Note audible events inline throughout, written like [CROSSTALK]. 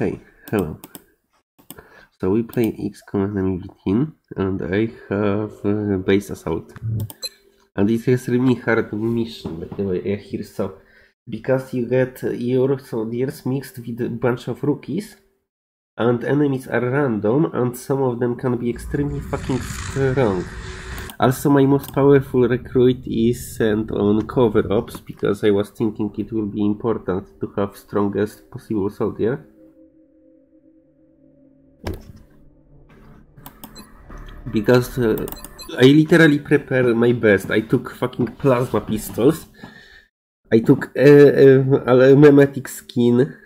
Okay, hello. So we play XCOM Enemy Within, and I have uh, base assault. And it is really hard mission, by the way, I hear so. Because you get your soldiers mixed with a bunch of rookies, and enemies are random, and some of them can be extremely fucking strong. Also, my most powerful recruit is sent on cover ops because I was thinking it will be important to have strongest possible soldier. Because uh, I literally prepare my best. I took fucking plasma pistols. I took a, a, a mimetic skin.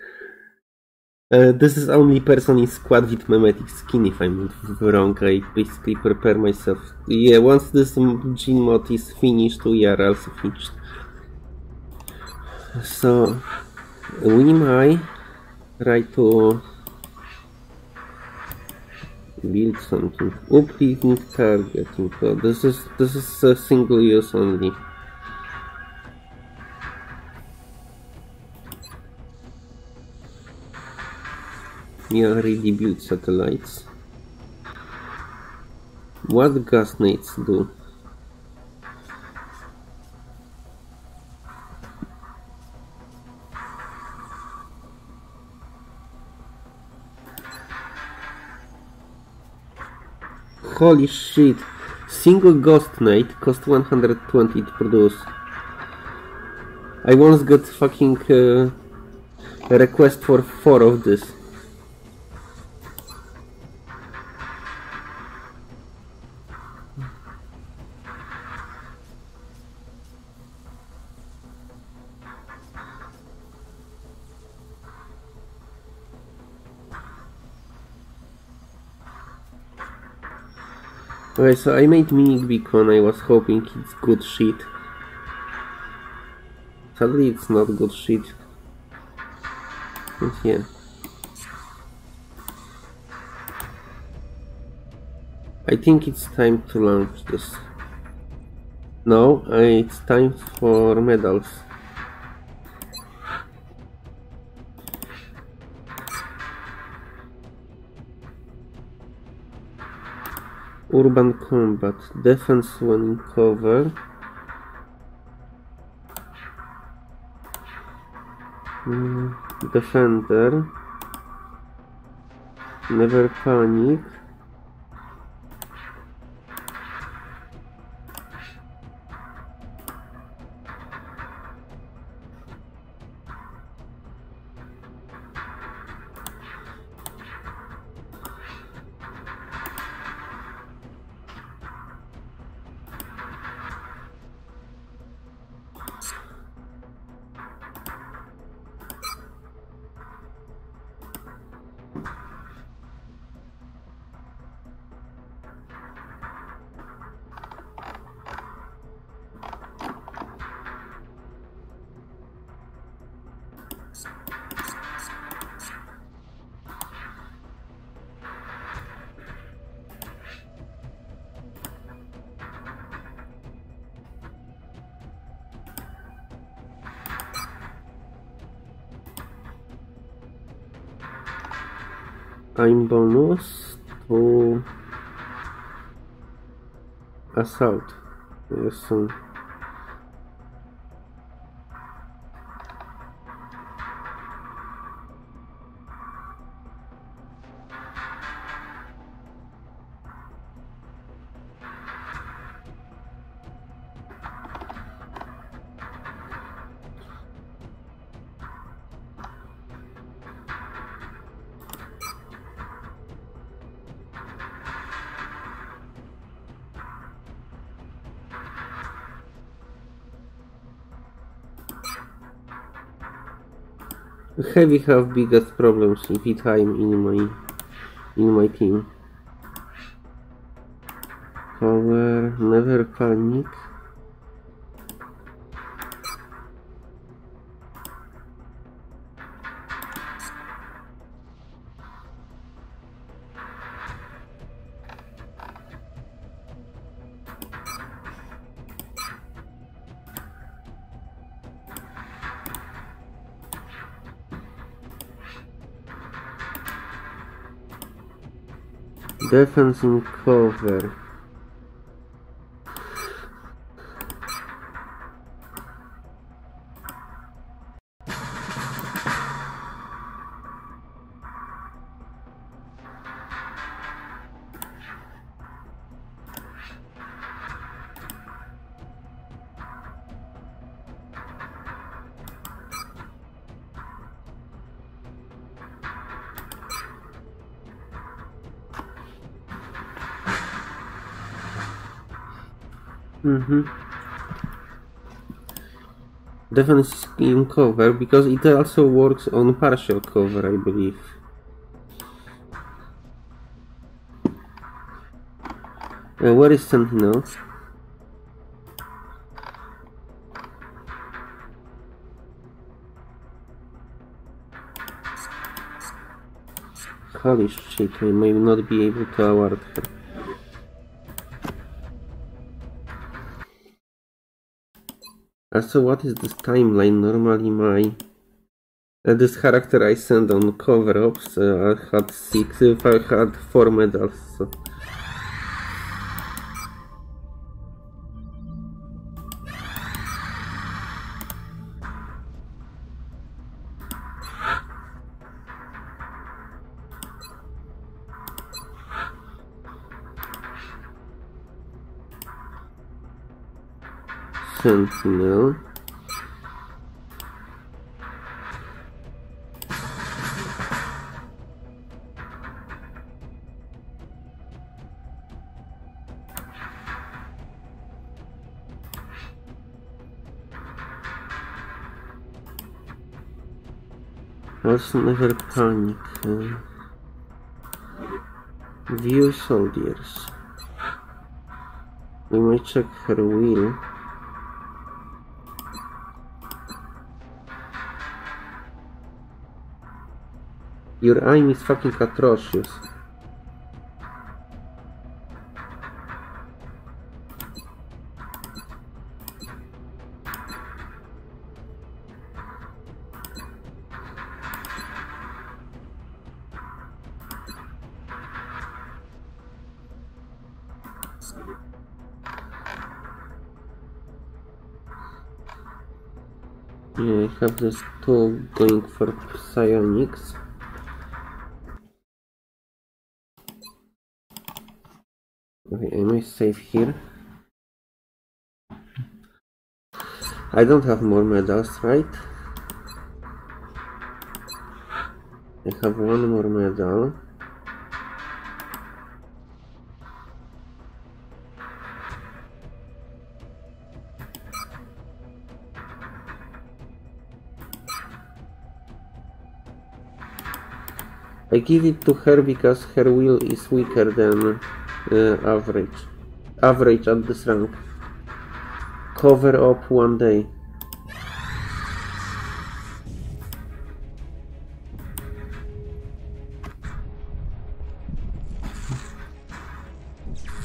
Uh, this is only person in squad with mimetic skin if I'm wrong. I basically prepare myself. Yeah, once this gene mod is finished, we are also finished. So, we might try to build something. Uplink targeting. So this is this is a single use only. We already built satellites. What gas nades do? Holy shit! Single ghost nade cost 120 to produce. I once got fucking uh, a request for four of this. Okay, so I made Mimic Beacon, I was hoping it's good shit. Sadly it's not good shit. But yeah. I think it's time to launch this. No, uh, it's time for medals. Urban combat, defense when in cover. Mm, defender. Never panic. I'm bonus to assault. Yes, Heavy have biggest problems if it I'm in my in my team. Defense cover. Mm-hmm. Defense in cover because it also works on partial cover, I believe. Uh, where is Sentinel? Holy shit, I may not be able to award her. Also, what is this timeline? Normally my... Uh, this character I send on cover-ups, uh, had six, if I had four medals. So. Sentinel. Also never panic. View soldiers. We might check her wheel. Your aim is fucking atrocious. Yeah, I have this tool going for psionics. Save here. I don't have more medals, right? I have one more medal. I give it to her because her will is weaker than uh, average. Average at this rank. Cover up one day.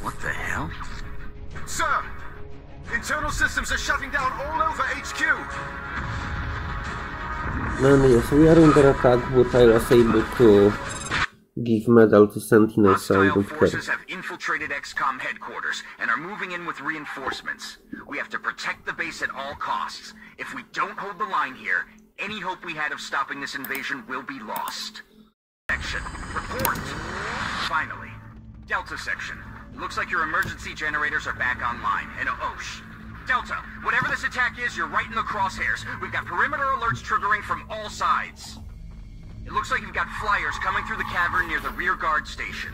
What the hell? Sir! Internal systems are shutting down all over HQ! Man, yes, we are under attack, but I was able to give medal to Sentinel, so I don't care. Infiltrated XCOM headquarters and are moving in with reinforcements. We have to protect the base at all costs. If we don't hold the line here, any hope we had of stopping this invasion will be lost. Section, report! Finally, Delta Section. Looks like your emergency generators are back online. And oh, Delta, whatever this attack is, you're right in the crosshairs. We've got perimeter alerts triggering from all sides. It looks like you've got flyers coming through the cavern near the rear guard station.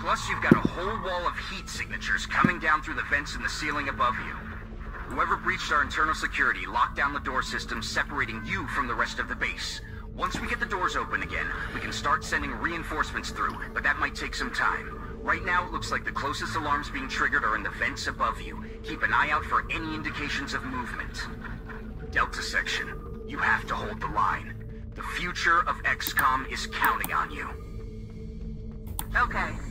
Plus, you've got a whole wall of heat signatures coming down through the vents in the ceiling above you. Whoever breached our internal security locked down the door system separating you from the rest of the base. Once we get the doors open again, we can start sending reinforcements through, but that might take some time. Right now, it looks like the closest alarms being triggered are in the vents above you. Keep an eye out for any indications of movement. Delta Section, you have to hold the line. The future of XCOM is counting on you. Okay.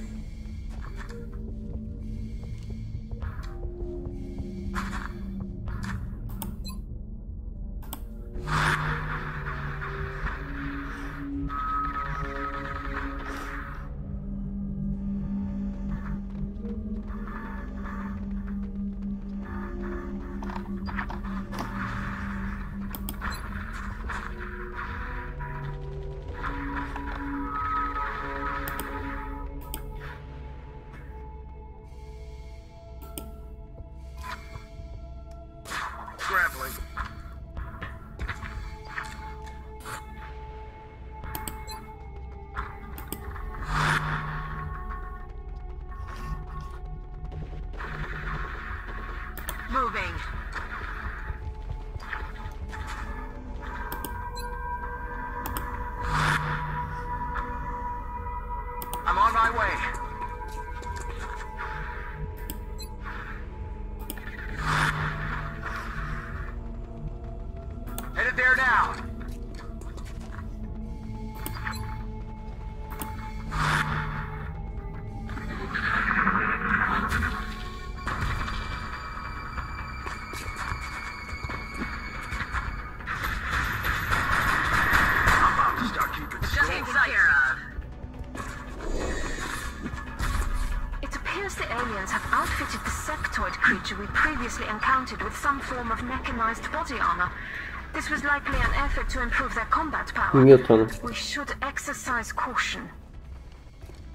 Newton. We should exercise caution.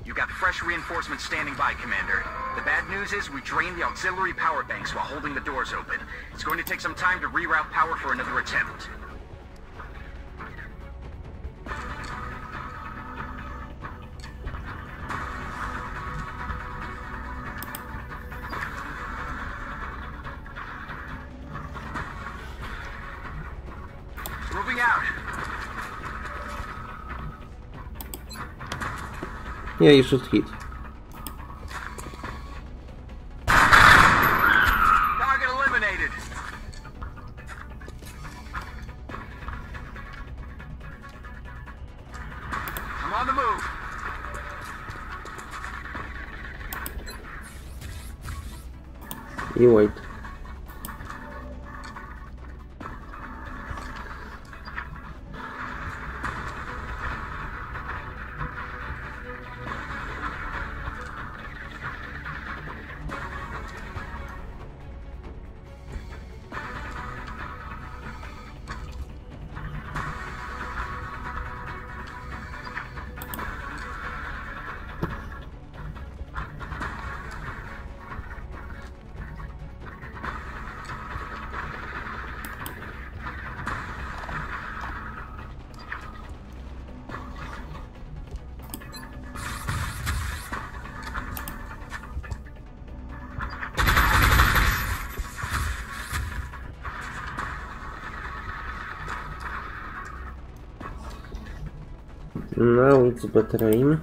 You got fresh reinforcements standing by, Commander. The bad news is we drained the auxiliary power banks while holding the doors open. It's going to take some time to reroute power for another attempt. Yeah, you should hit. Now it's better aim.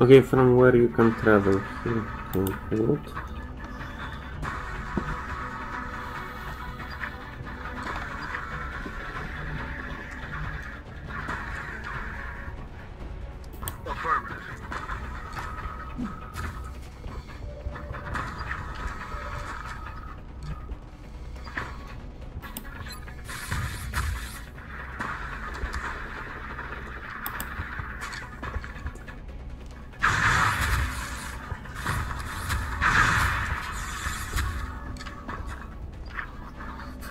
Okay, from where you can travel here. Okay, good.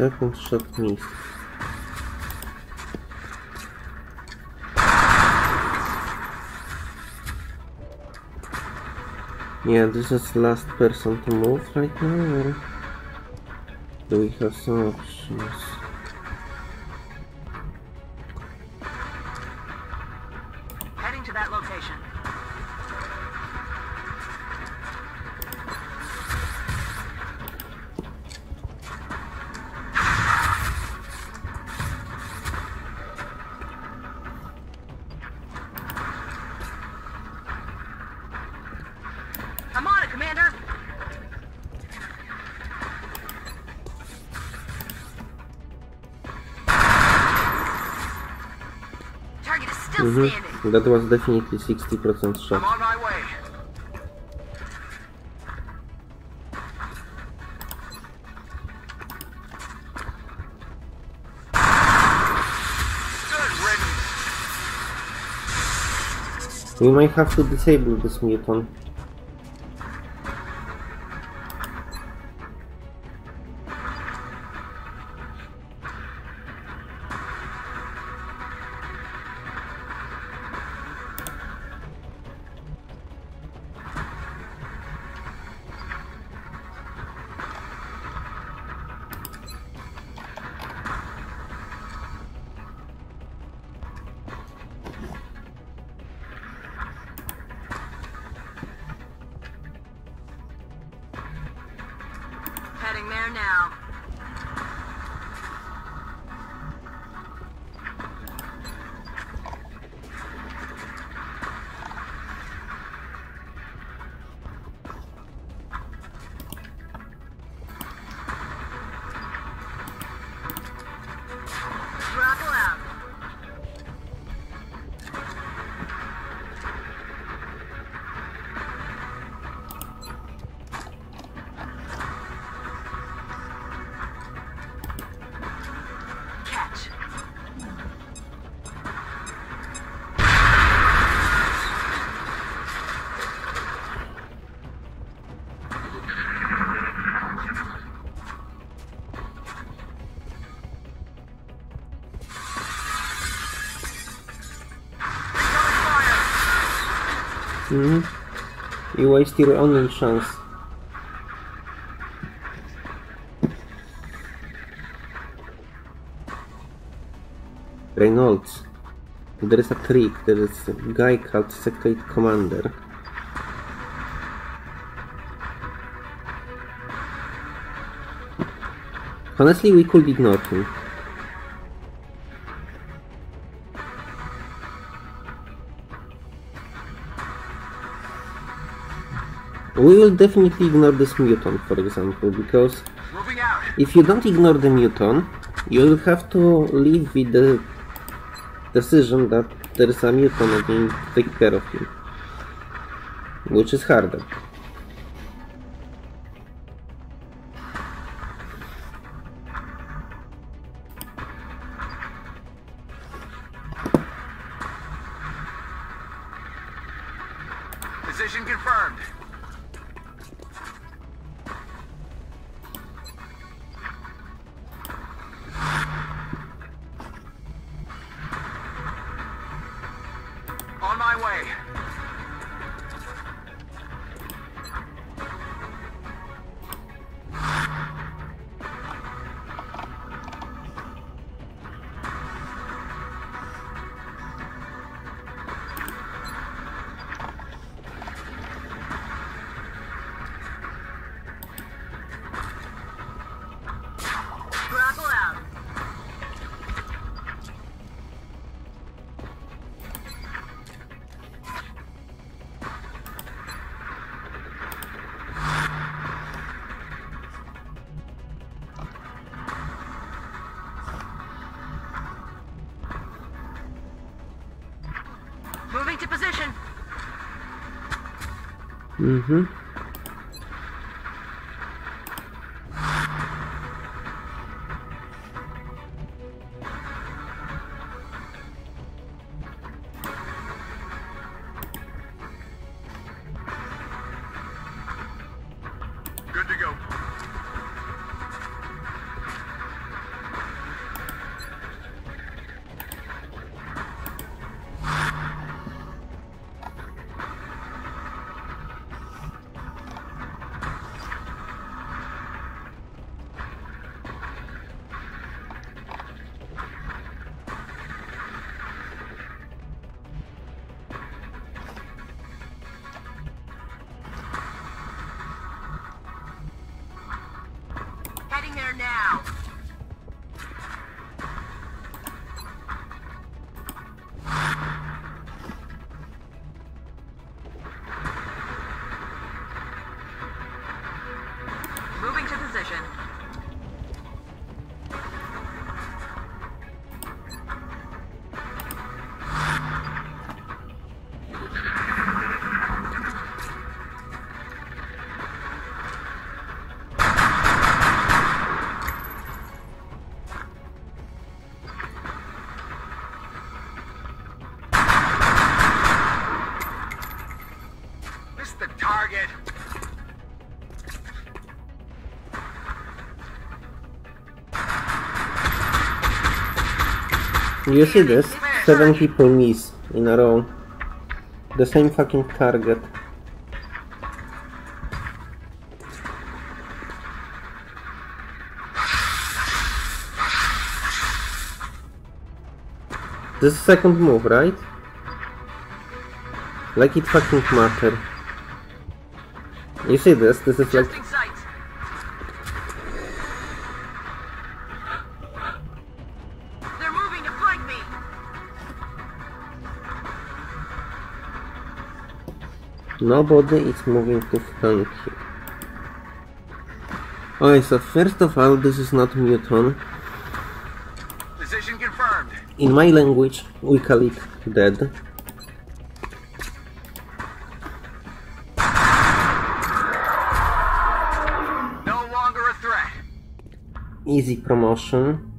Shot missed. Yeah, this is last person to move right now, or do we have some options? That was definitely 60% I'm shot. We might have to disable this mutant. Mhm. You waste your only chance. Reynolds. There is a trick. There is a guy called Sectoid Commander. Honestly, we could ignore him. We will definitely ignore this mutant, for example, because if you don't ignore the mutant, you will have to live with the decision that there is a mutant and you take care of him. Which is harder. You see this? Seven people miss in a row. The same fucking target. This is second move, right? Like it fucking matter. You see this? This is like Nobody is moving to flank here. Okay, so first of all, this is not Muton. Position confirmed. In my language, we call it dead. No longer a threat. Easy promotion.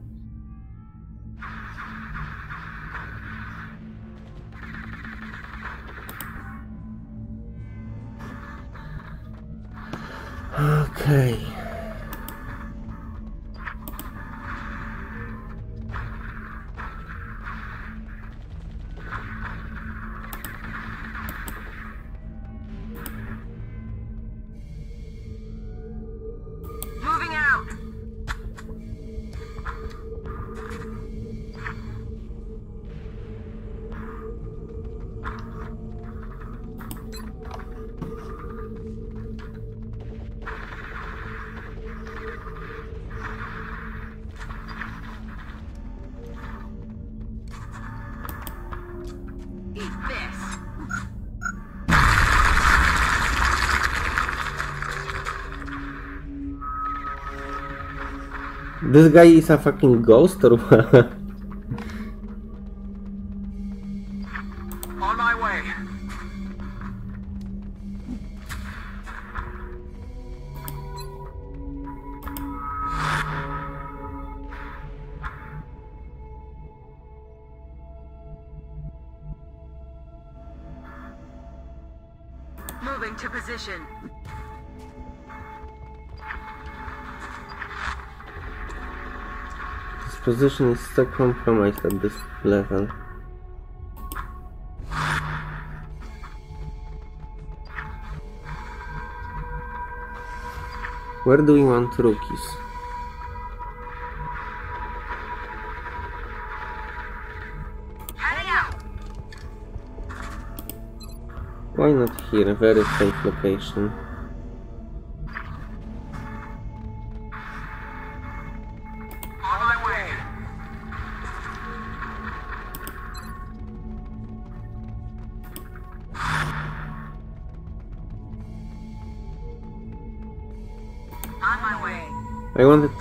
This guy is a fucking ghost or what? On my way. Moving to position. Position is so compromised at this level. Where do we want rookies? Why not here? Very safe location.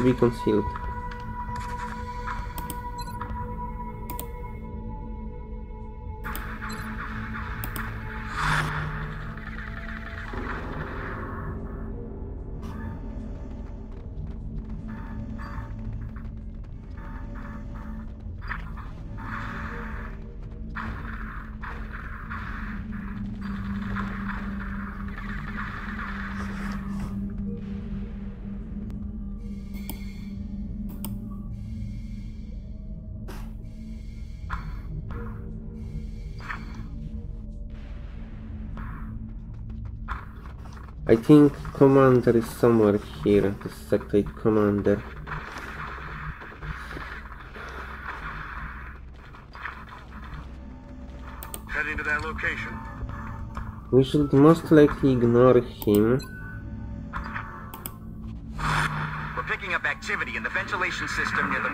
Be concealed. Think commander is somewhere here, the sectoid commander. Heading to that location. We should most likely ignore him. We're picking up activity in the ventilation system near the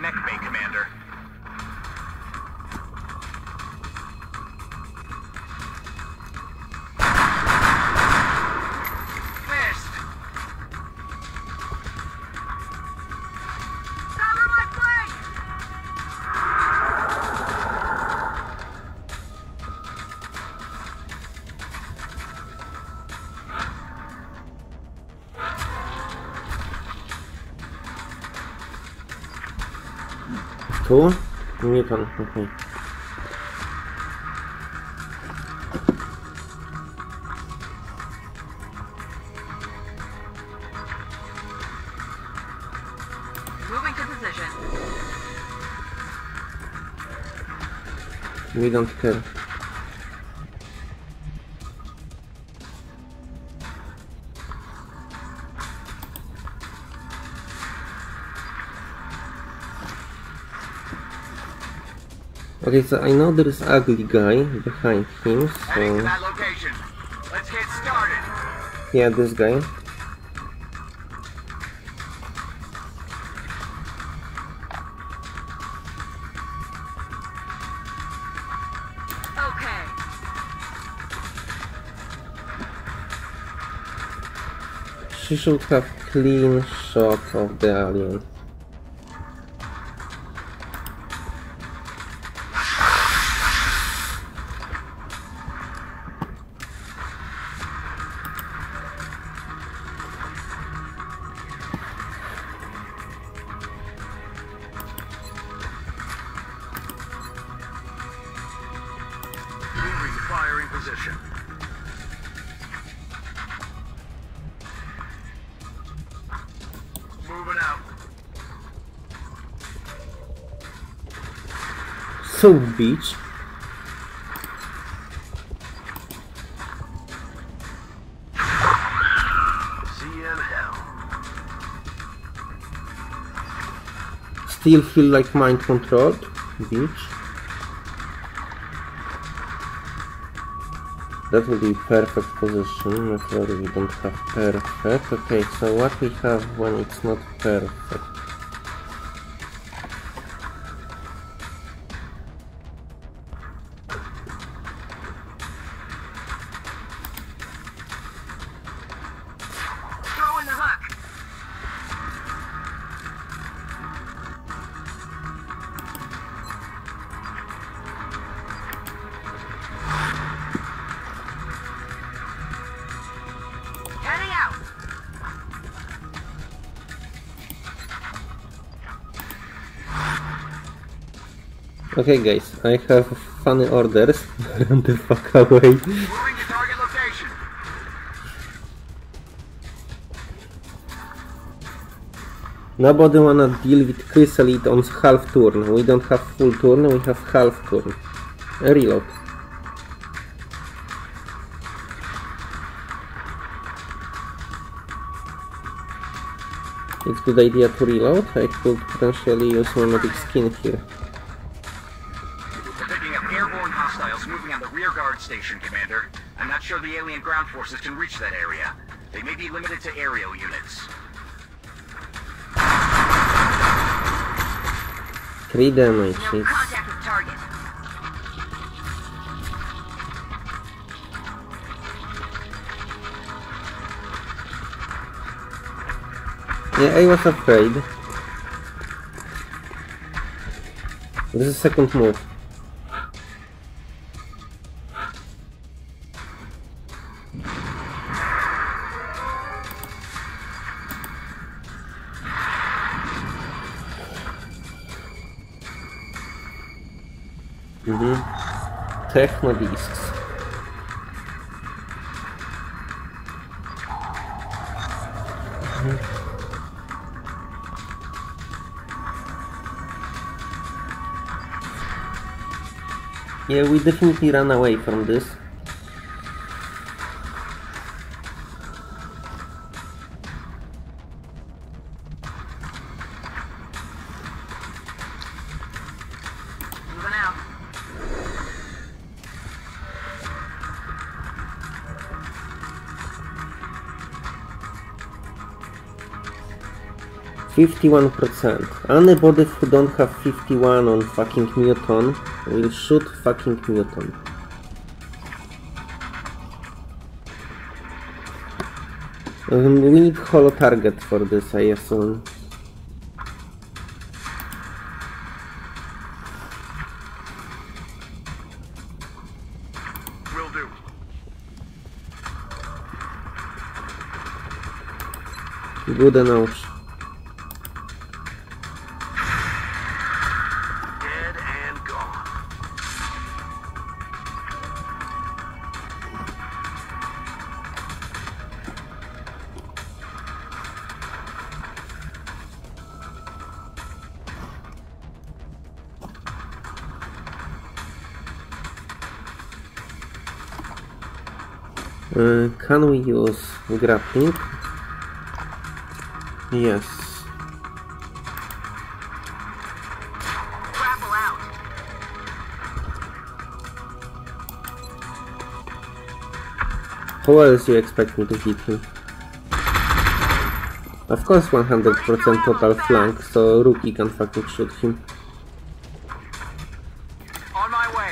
We don't care. Okay, so I know there is ugly guy behind him, so. Let's get started. yeah, this guy. She should have clean shot of the alien. In hell. Still feel like mind controlled, bitch. That would be perfect position, naturally we don't have perfect. Okay, so what we have when it's not perfect? Okay guys, I have funny orders. [LAUGHS] Run the fuck away. Moving to target location. Nobody wanna deal with Chrysalid on half turn. We don't have full turn, we have half turn. Reload. It's good idea to reload. I could potentially use my medic skin here. Forces can reach that area. They may be limited to aerial units. Three damage. No contact with target. Yeah, I was afraid. This is second move. Discs. Mhm. Yeah, we definitely ran away from this. 51%. Anybody who don't have 51 on fucking Newton will shoot fucking Newton. We need hollow target for this, I assume. Good enough. Grappling? Yes. How else you expect me to hit him? Of course 100% total flank, so Rookie can fucking shoot him.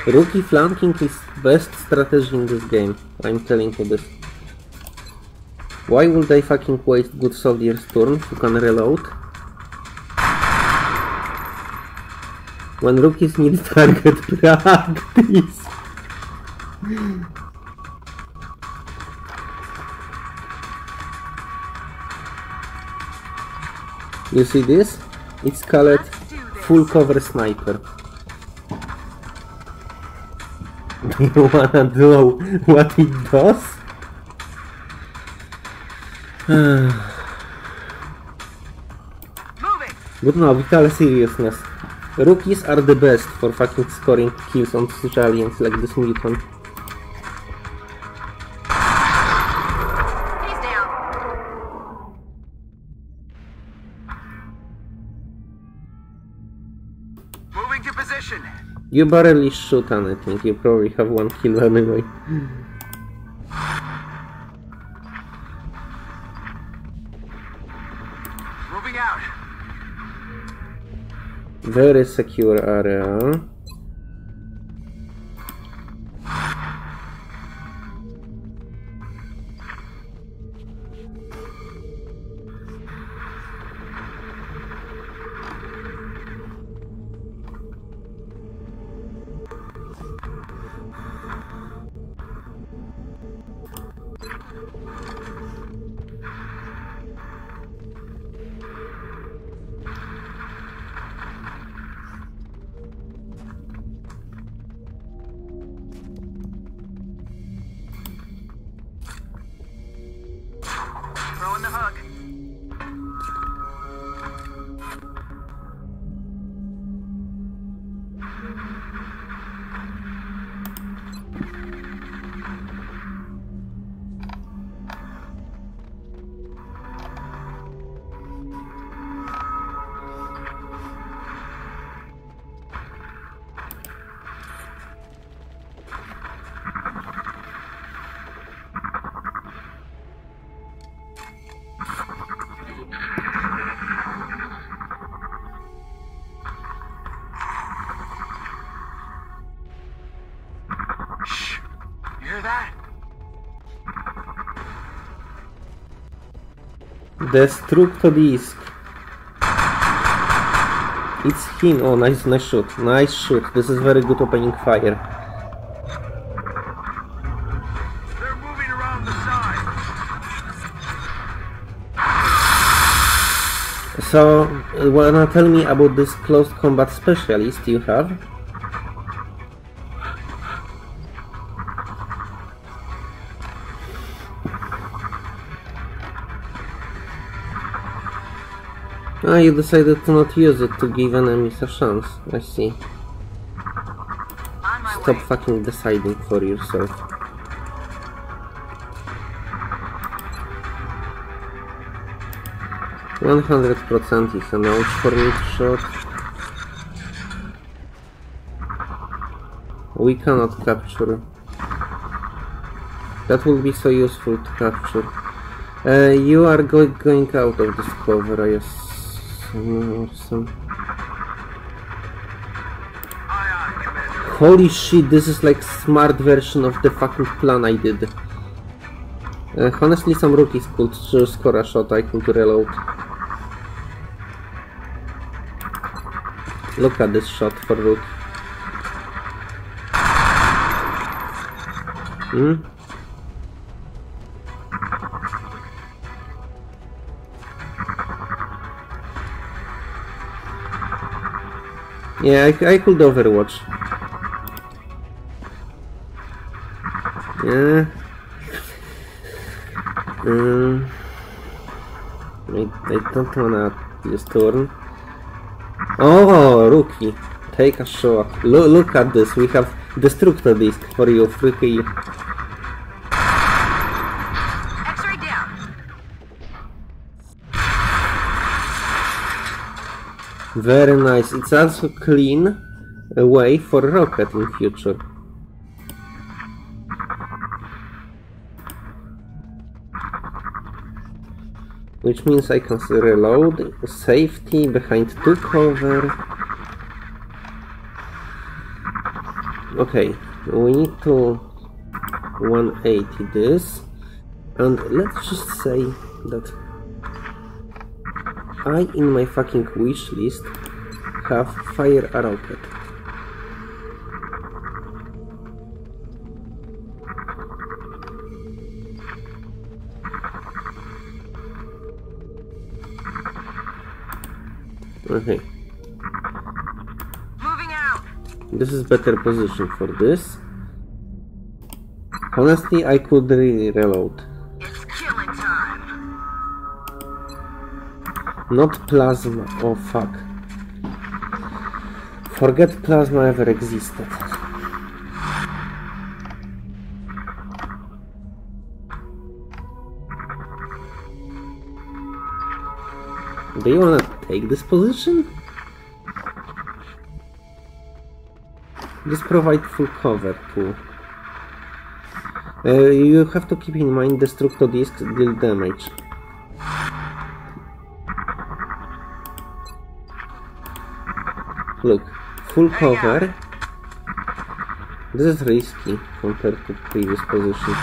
Rookie flanking is best strategy in this game. I'm telling you this. Why would I fucking waste good soldier's turn who can reload? When rookies need [LAUGHS] target practice. You see this? It's called full cover sniper. Do [LAUGHS] you wanna know what it does? Moving. But no, with all seriousness. Rookies are the best for fucking scoring kills on civilians like this mutant. He's down. Moving to position. You barely shoot anything, you probably have one kill anyway. Very secure area. Destructo disc. It's him. Oh, nice, nice shoot. Nice shoot. This is very good opening fire. They're moving around the side. So, wanna tell me about this close combat specialist you have? Ah, you decided to not use it to give enemies a chance. I see. Stop fucking deciding for yourself. One hundred percent is an out for me shot. We cannot capture. That will be so useful to capture. Uh, you are go going out of this cover, I assume. Holy shit, this is like smart version of the fucking plan I did. Uh, honestly, some rookies could score a shot, I could reload. Look at this shot for rook. Hmm? Yeah, I, I could overwatch. Yeah. Um, I, I don't wanna use turn. Oh, rookie. Take a shot. Look, look at this. We have Destructor Disc for you, freaky. Very nice. It's also clean way for rocket in future. Which means I can reload, safety, behind two cover. Okay, we need to 180 this. And let's just say that I, in my fucking wish list, have fire a rocket. Okay, Moving out. this is better position for this. Honestly, I could really reload. Not plasma. Oh fuck. Forget plasma ever existed. Do you wanna take this position? Just provide full cover too. Uh, you have to keep in mind Destructo discs deal damage. Full cover. This is risky compared to previous position.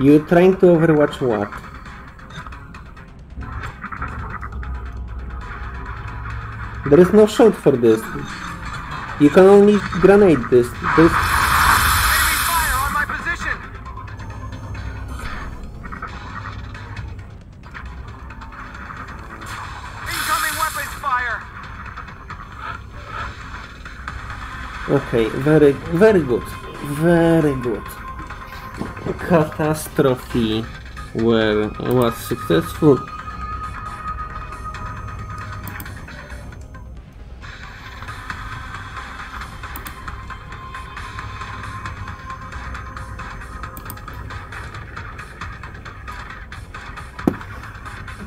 You're trying to overwatch what? There is no shot for this. You can only grenade this. This Okay, very, very good. Very good. Catastrophe well, was successful.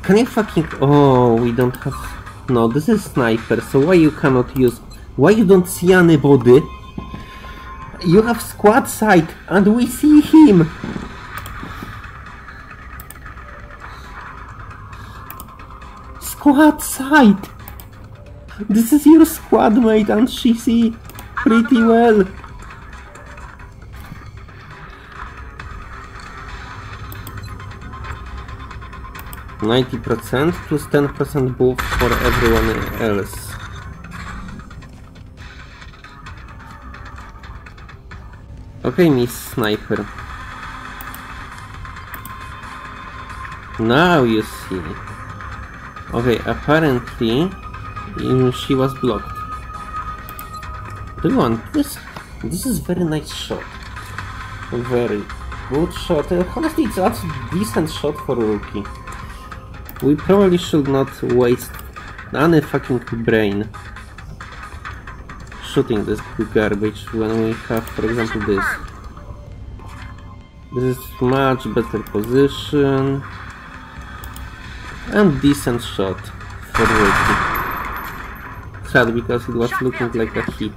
Can you fucking... Oh, we don't have... No, this is sniper, so why you cannot use... Why you don't see anybody? You have squad sight, and we see him! Squad sight! This is your squad mate, and she see pretty well. Ninety percent plus ten percent buff for everyone else. Okay, Miss Sniper. Now you see. Okay, apparently she was blocked. You want this? This is very nice shot. Very good shot. Uh, honestly, that's decent shot for a rookie. We probably should not waste any fucking brain shooting this garbage when we have, for example, this. This is much better position and decent shot for rookie. Sad because it was looking like a hit.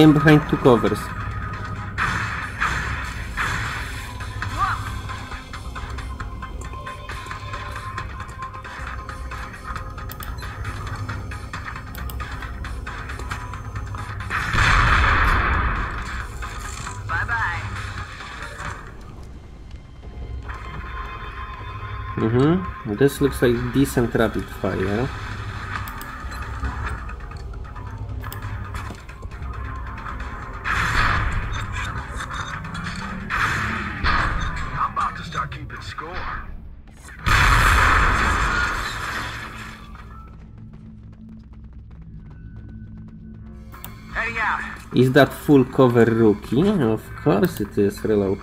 Am behind two covers. Mm-hmm. This looks like decent rapid fire. Is that full cover rookie? Of course it is, reload.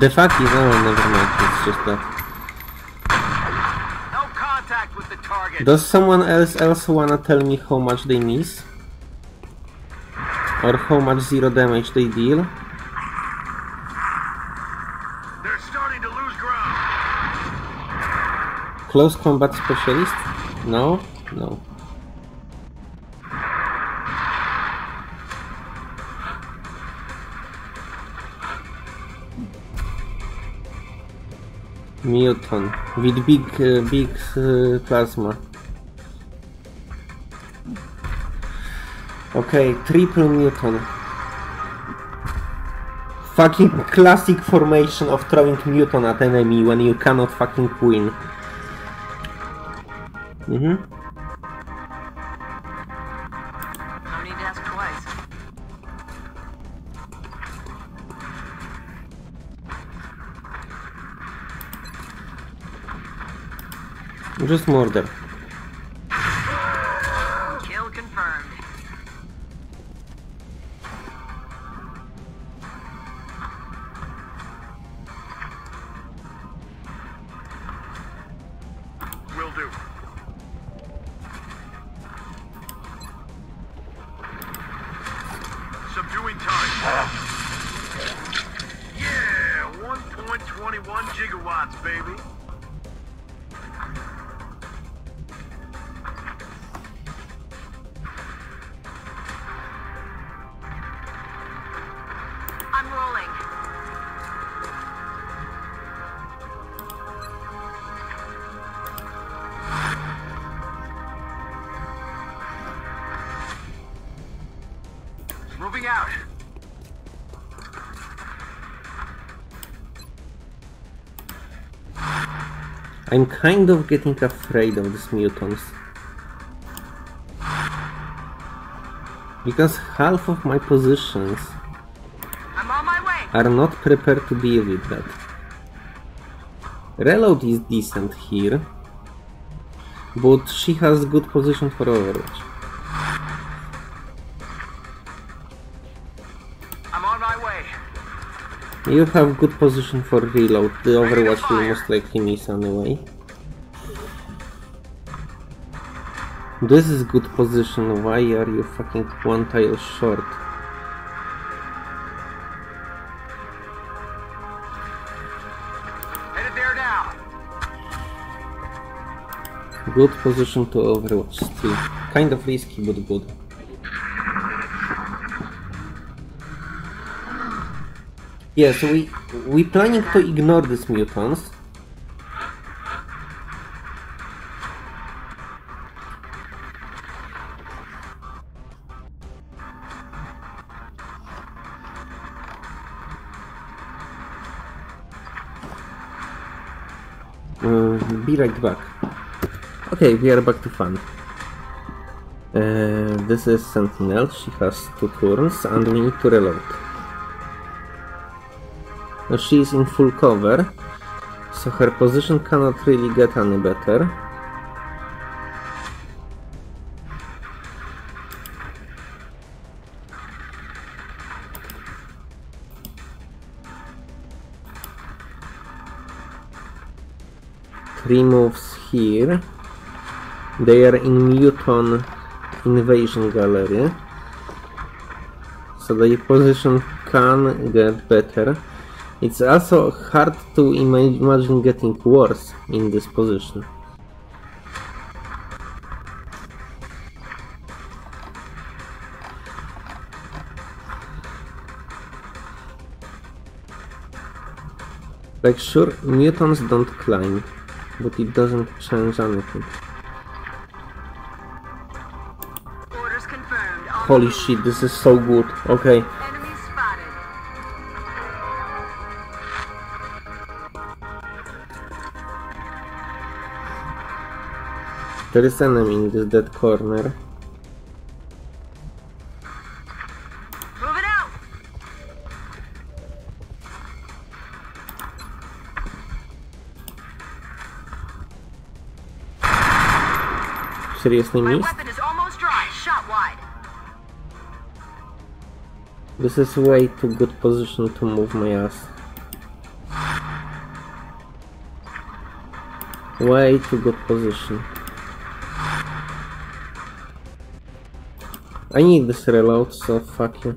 The fact is, oh, never mind. It's just that. No contact with the target. Does someone else also wanna tell me how much they miss? Or how much zero damage they deal? They're starting to lose ground. Close combat specialist? No? No. Muton with big, uh, big uh, plasma. Okay, triple muton. Fucking classic formation of throwing muton at enemy when you cannot fucking win. Mhm. No Just murder. I'm kind of getting afraid of these mutons. Because half of my positions my are not prepared to deal with that. Reload is decent here, but she has good position for Overwatch. You have good position for reload, the Overwatch will most likely miss anyway. This is good position, why are you fucking one tile short? Headed there now. Good position to Overwatch still. Kind of risky, but good. Yeah, so we we planning to ignore these mutons. Uh, be right back. Okay, we are back to fun. Uh, this is Sentinel, she has two turns and we need to reload. She is in full cover, so her position cannot really get any better. Three moves here. They are in Newton Invasion Gallery. So the position can get better. It's also hard to imagine getting worse in this position. Like sure, mutons don't climb, but it doesn't change anything. Orders confirmed. On Holy shit, this is so good. Okay, there is enemy in this dead corner. Seriously missed? This is way too good position to move my ass. Way too good position. I need this reload, so fuck you.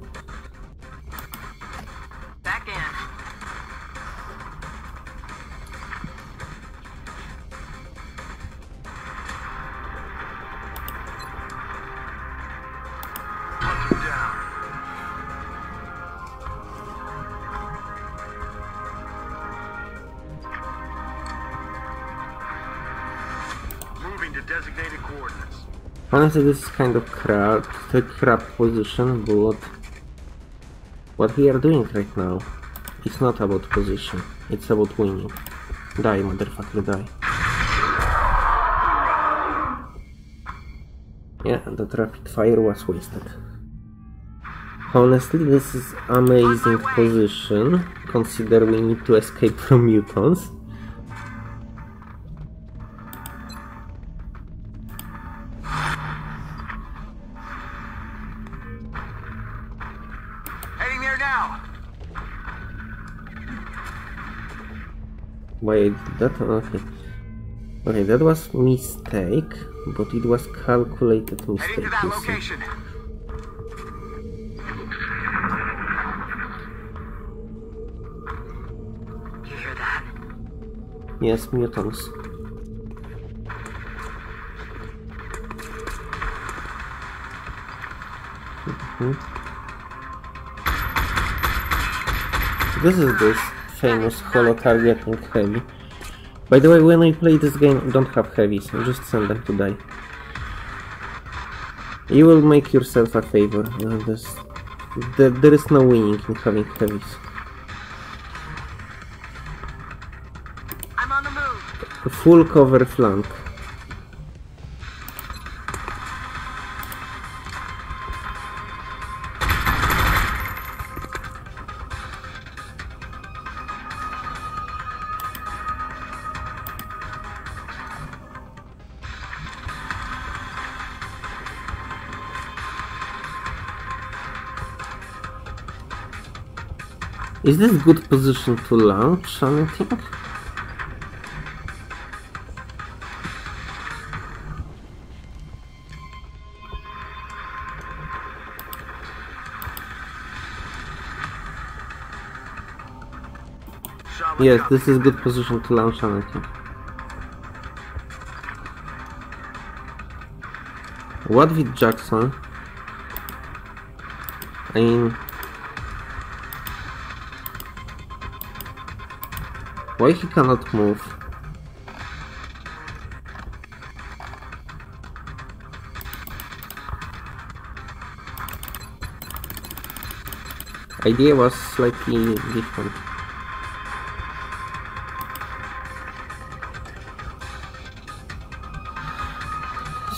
Honestly, this is kind of crap, crap position, but what we are doing right now it's not about position, it's about winning. Die, motherfucker, die. Yeah, that rapid fire was wasted. Honestly, this is amazing position. Consider we need to escape from mutons. That? Okay. Okay, that was mistake, but it was calculated mistake. Yes, mutons. Mhm. This is this famous holo targeting heavy. By the way, when I play this game, don't have heavies, just send them to die. You will make yourself a favor. This, there, there is no winning in having heavies. I'm on the move. Full cover flank. Is this good position to launch anything? Yes, this is good position to launch anything. What with Jackson? I mean... Why he cannot move? Idea was slightly different.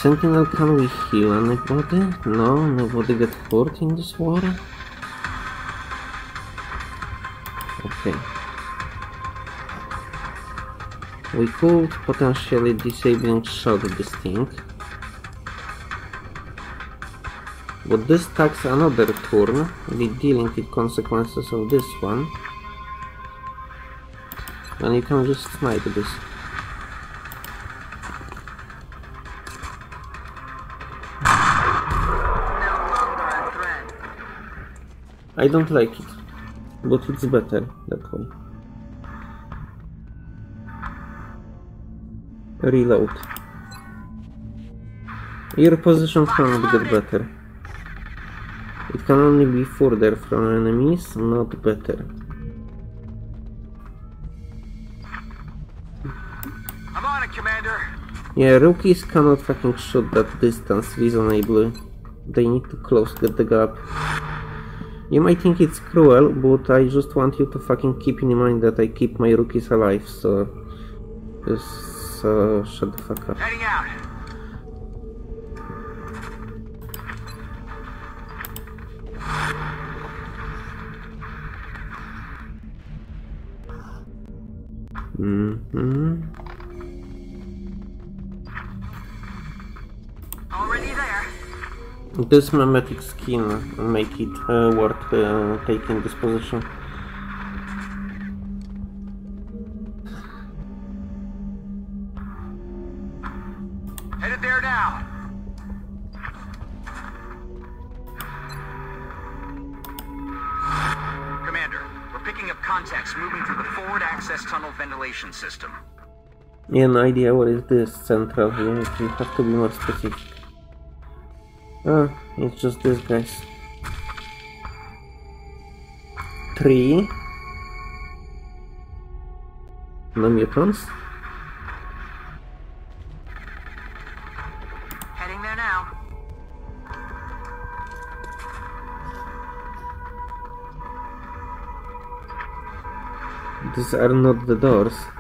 Sentinel, can we heal anybody? No, nobody get hurt in this war? Okay. We could potentially disabling shot this thing. But this takes another turn, we dealing with consequences of this one. And you can just snipe this. I don't like it, but it's better that way. Reload. Your position cannot get better. It can only be further from enemies, not better. I'm on it, Commander. Yeah, rookies cannot fucking shoot that distance reasonably. They need to close get the gap. You might think it's cruel, but I just want you to fucking keep in mind that I keep my rookies alive, so... Just uh, shut the fuck up. Heading out. hmm this mimetic skin make it uh, worth uh, taking this position. No idea what is this central here. You have to be more specific. Ah, it's just this, guys. Three. No mutons? Heading there now. These are not the doors.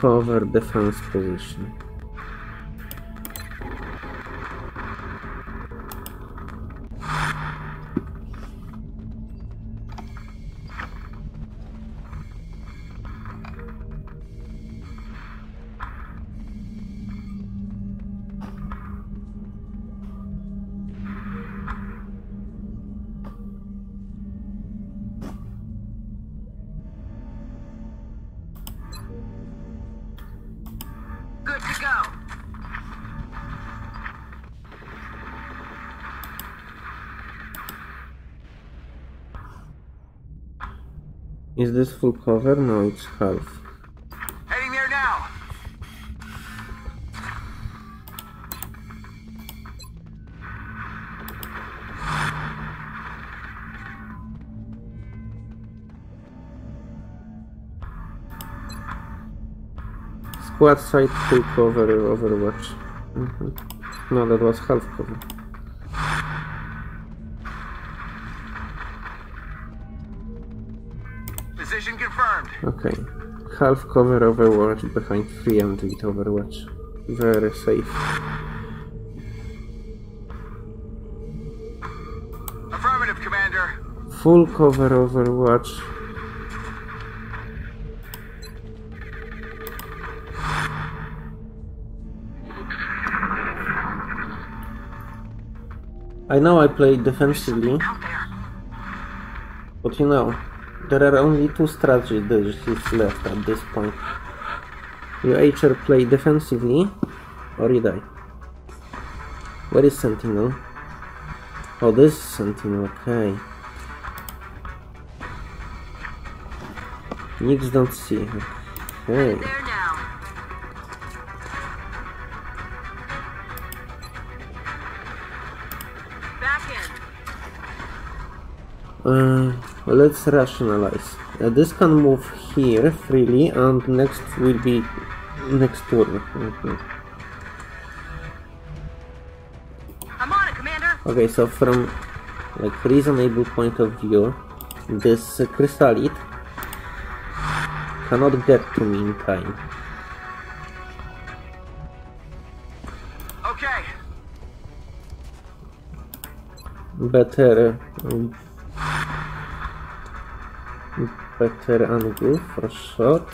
Cover defense position. This full cover? No, it's half. Heading there now. Squad sight full cover Overwatch. Mhm. No, that was half cover. Okay. Half cover Overwatch behind 3 and with Overwatch. Very safe. Affirmative, Commander. Full cover Overwatch. I know I played defensively, but you know, there are only two strategies left at this point. You either play defensively, or you die. Where is Sentinel? Oh, this is Sentinel, okay. Nix don't see. Okay. Uh, let's rationalize. Uh, this can move here freely, and next will be next turn. Mhm. I'm on it, Commander. Okay, so from like reasonable point of view, this uh, chryssalid cannot get to me in time. Okay. Better, um, better angle for shot.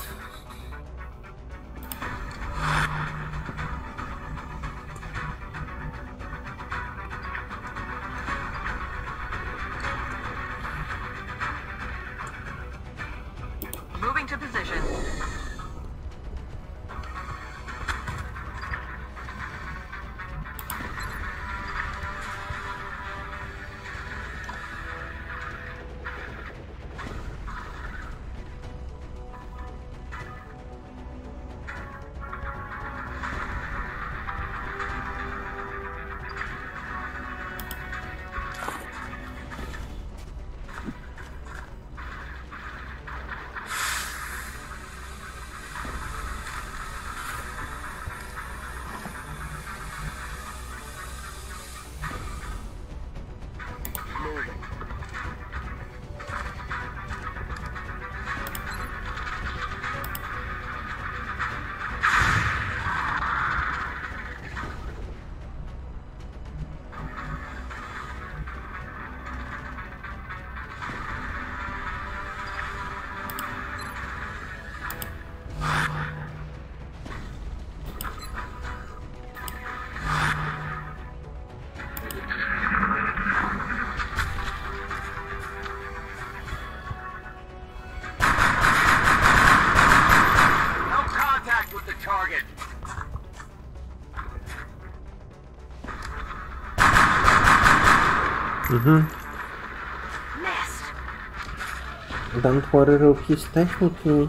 Don't worry, rookies, technically.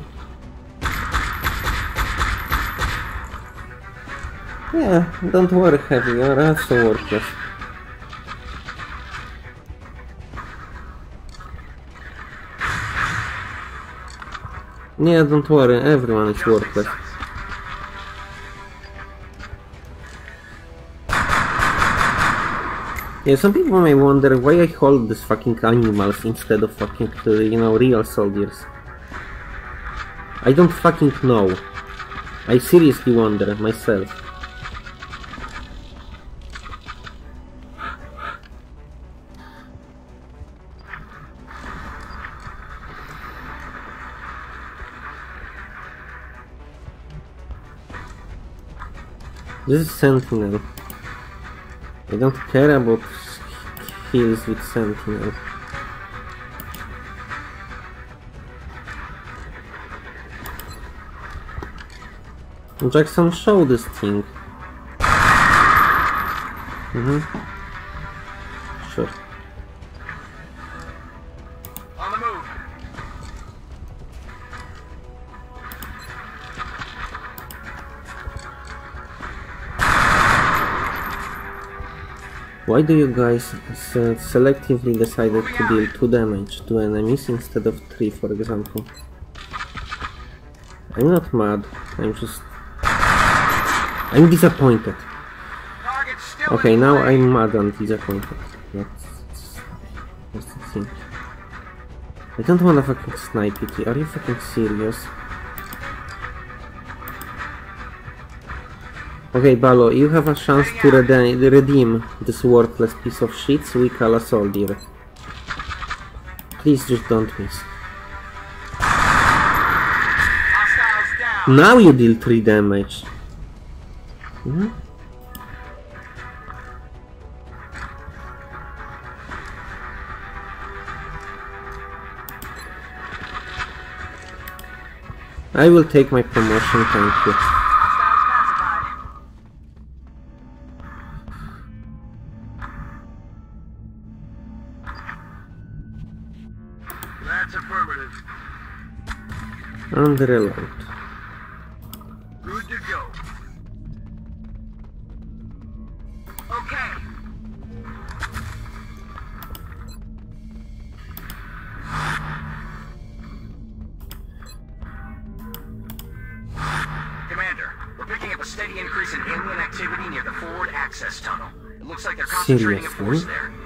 Yeah, don't worry, Heavy, you're also worthless. Yeah, don't worry, everyone is worthless. Yeah, some people may wonder why I hold these fucking animals instead of fucking, uh, you know, real soldiers. I don't fucking know. I seriously wonder myself. This is Sentinel. I don't care about kills with Sentinel. Jackson, show this thing. Mm-hmm. Sure. Why do you guys se- selectively decided to deal 2 damage to enemies instead of 3 for example? I'm not mad, I'm just... I'm disappointed. Okay, now. I'm mad and disappointed. That's, that's the thing. I don't wanna fucking snipe it, are you fucking serious? Okay, Balo, you have a chance to rede- redeem this worthless piece of shit so we call a soldier. Please just don't miss. Now you deal 3 damage. Mhm. I will take my promotion, thank you. And reload. Good to go. Okay. Commander, we're picking up a steady increase in alien activity near the forward access tunnel. It looks like they're concentrating a force Seriously? there.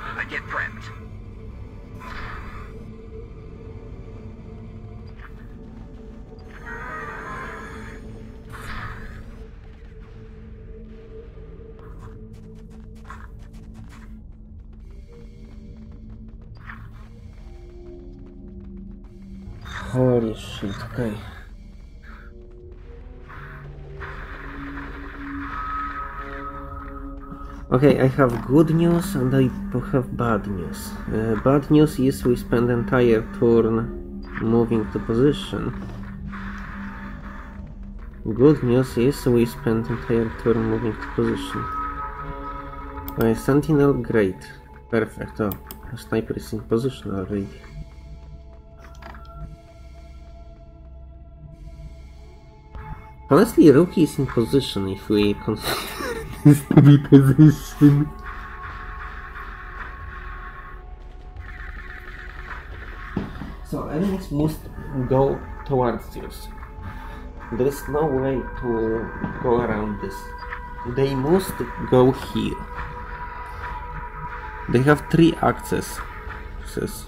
Okay, I have good news and I have bad news. Uh, bad news is we spend entire turn moving to position. Good news is we spent entire turn moving to position. Uh, Sentinel, great. Perfect. Oh, sniper is in position already. Honestly, Rookie is in position if we consider to be position. So enemies must go towards yours. There is no way to go around this. They must go here. They have three accesses.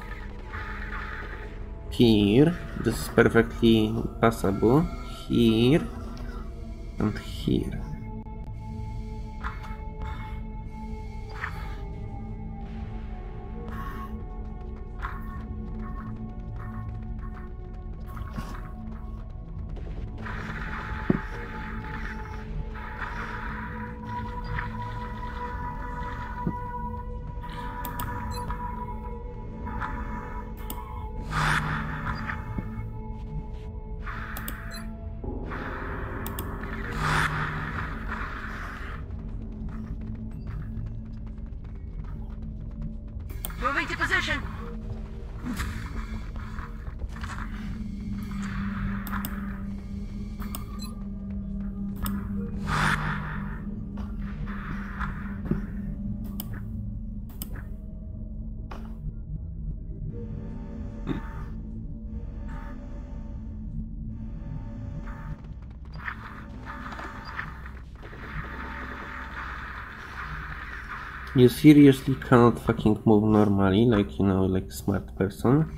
Here, this is perfectly passable. Here, and here. You seriously cannot fucking move normally, like you know, like smart person.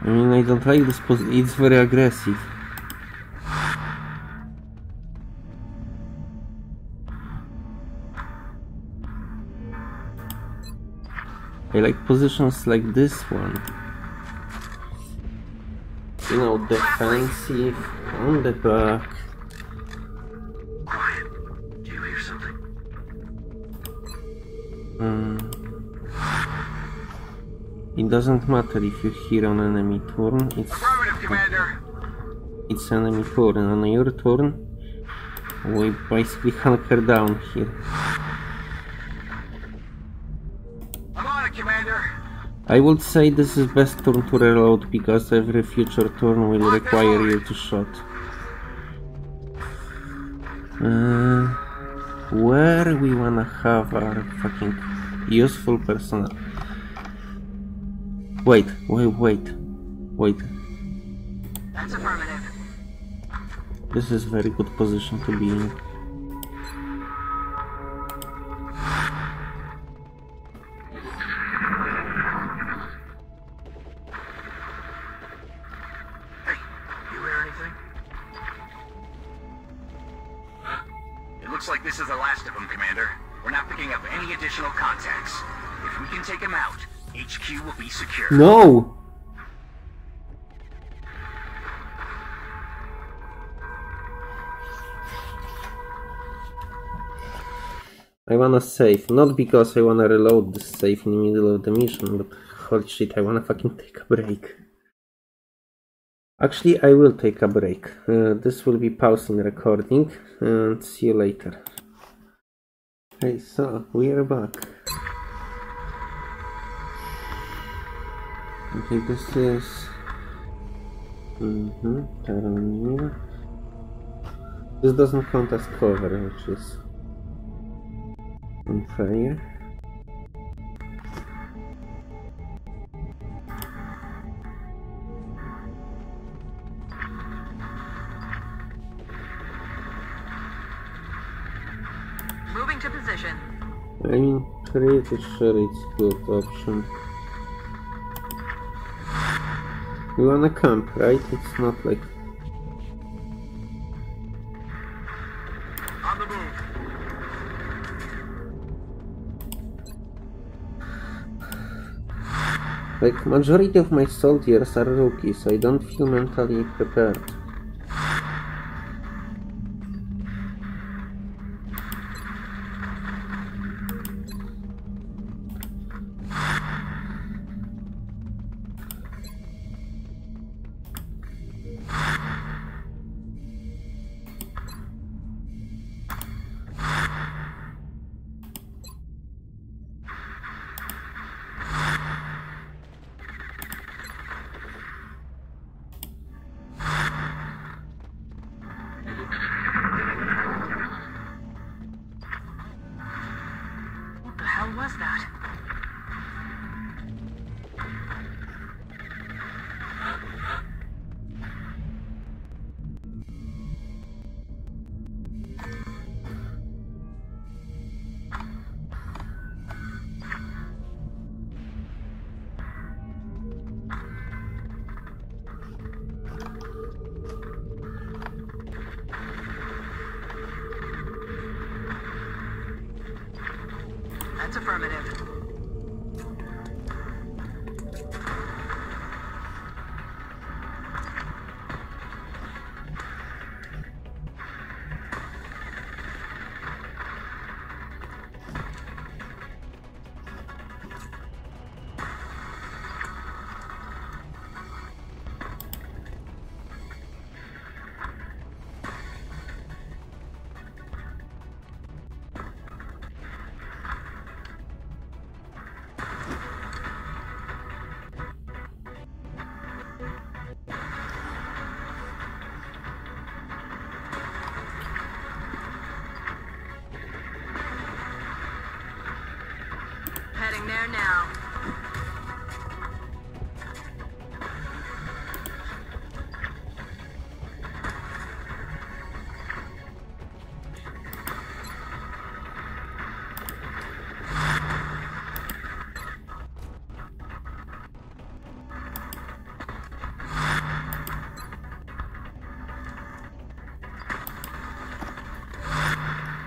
I mean, I don't like this pos- it's very aggressive. I like positions like this one. You know, defensive, on the back. Quiet. Do you hear something? Mm. It doesn't matter if you hear an enemy turn, it's Commander. it's enemy turn. On your turn, we basically hunker down here. I would say this is best turn to reload because every future turn will require you to shot. Uh, where we wanna have our fucking useful personnel? Wait, wait, wait, wait. That's affirmative. This is very good position to be in. No! I wanna save, not because I wanna reload this save in the middle of the mission, but holy shit, I wanna fucking take a break. Actually, I will take a break. Uh, this will be pausing recording, and see you later. Okay, so we are back. Okay, this is. Mm-hmm. This doesn't count as cover, which is unfair. Moving to position. I'm pretty sure it's good option. You wanna camp, right? It's not like On the move. like majority of my soldiers are rookies. So I don't feel mentally prepared.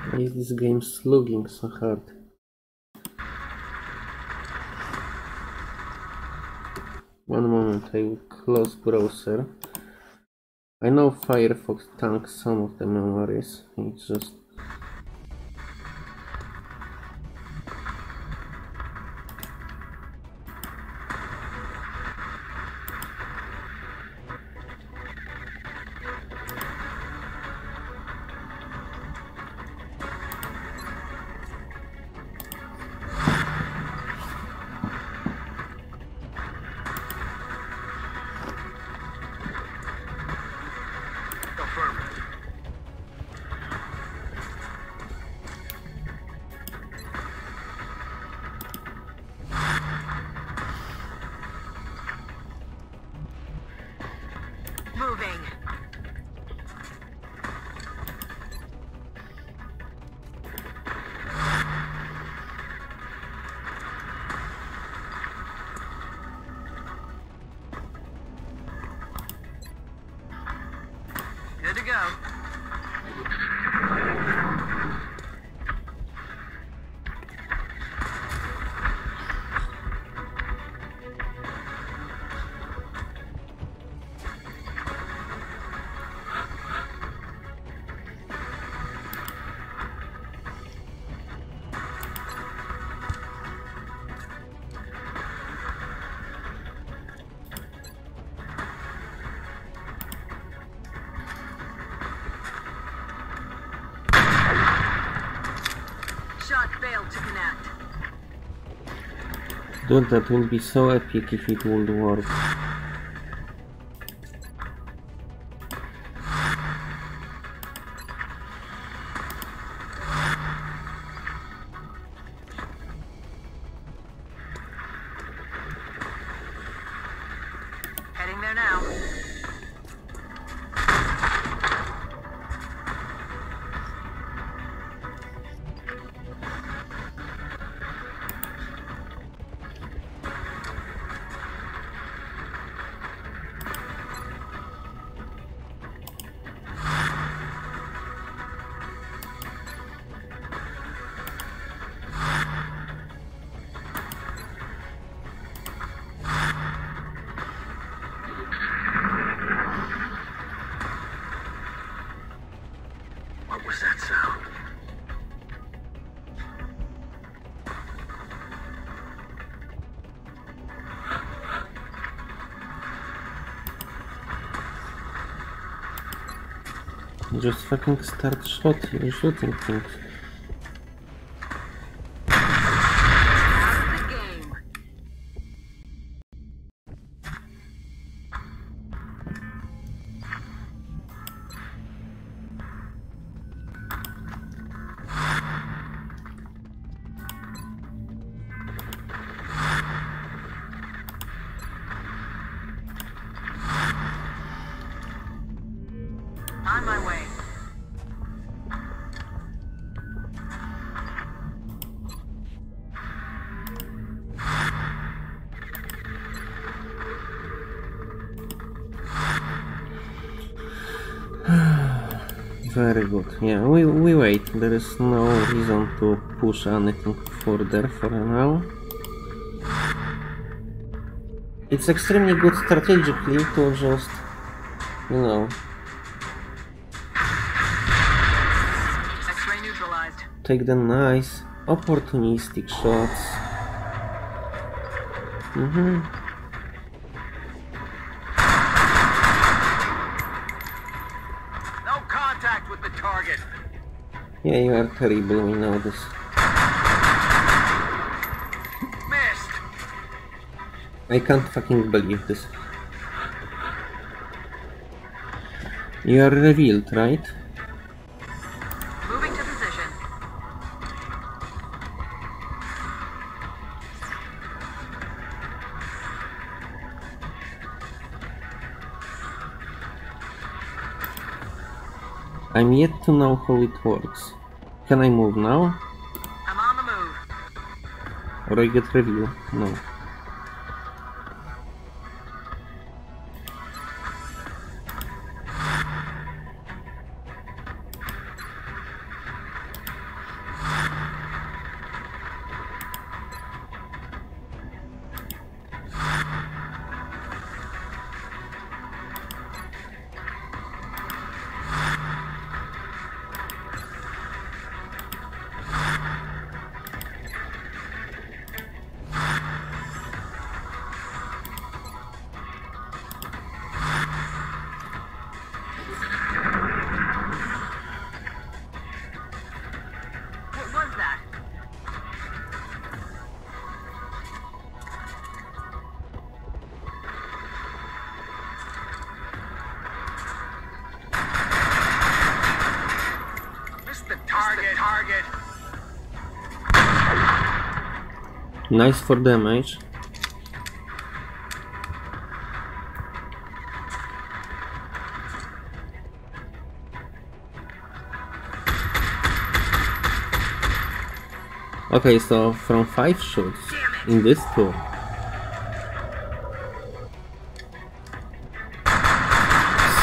Why is this game slugging so hard? One moment, I will close browser. I know Firefox tanks some of the memories, it's just That would be so epic if it would work. Fucking start shooting, shooting things. Very good. Yeah, we, we wait. There is no reason to push anything further for now. It's extremely good strategically to just, you know, take the nice opportunistic shots. Mm-hmm. Yeah, you are terrible, we know this. Missed. I can't fucking believe this. You are revealed, right? To know how it works. Can I move now? I'm on the move. Or I get review? No. Nice for damage. Okay, so from 5 shots in this tour.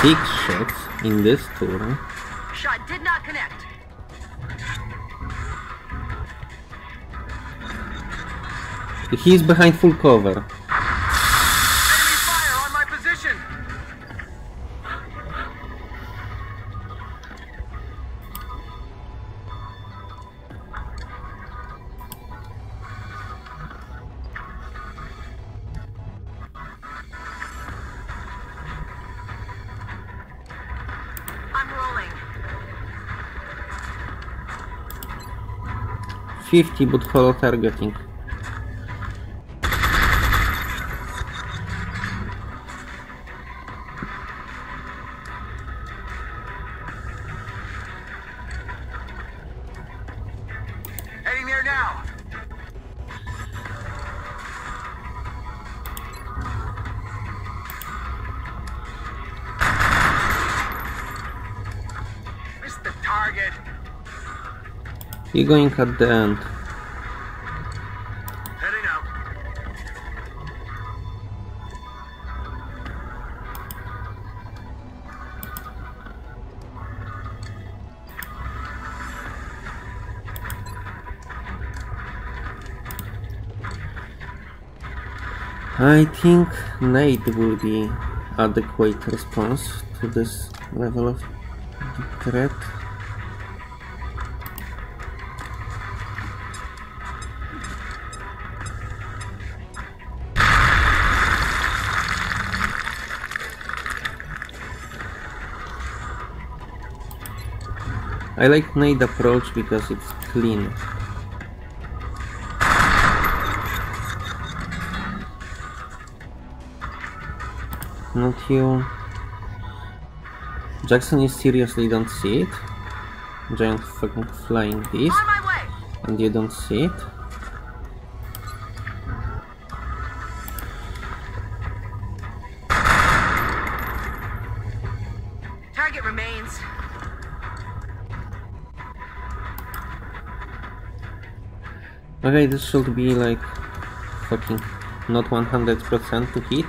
Six shots in this tour. Shot did not connect. He's behind full cover. Enemy fire on my position. I'm rolling. 50 but follow targeting. You're going at the end. Heading out. I think nade will be adequate response to this level of threat. I like nade approach because it's clean. Not you. Jackson, you seriously don't see it? Giant fucking flying beast, On my way. and you don't see it? Okay, this should be like fucking not 100% to hit.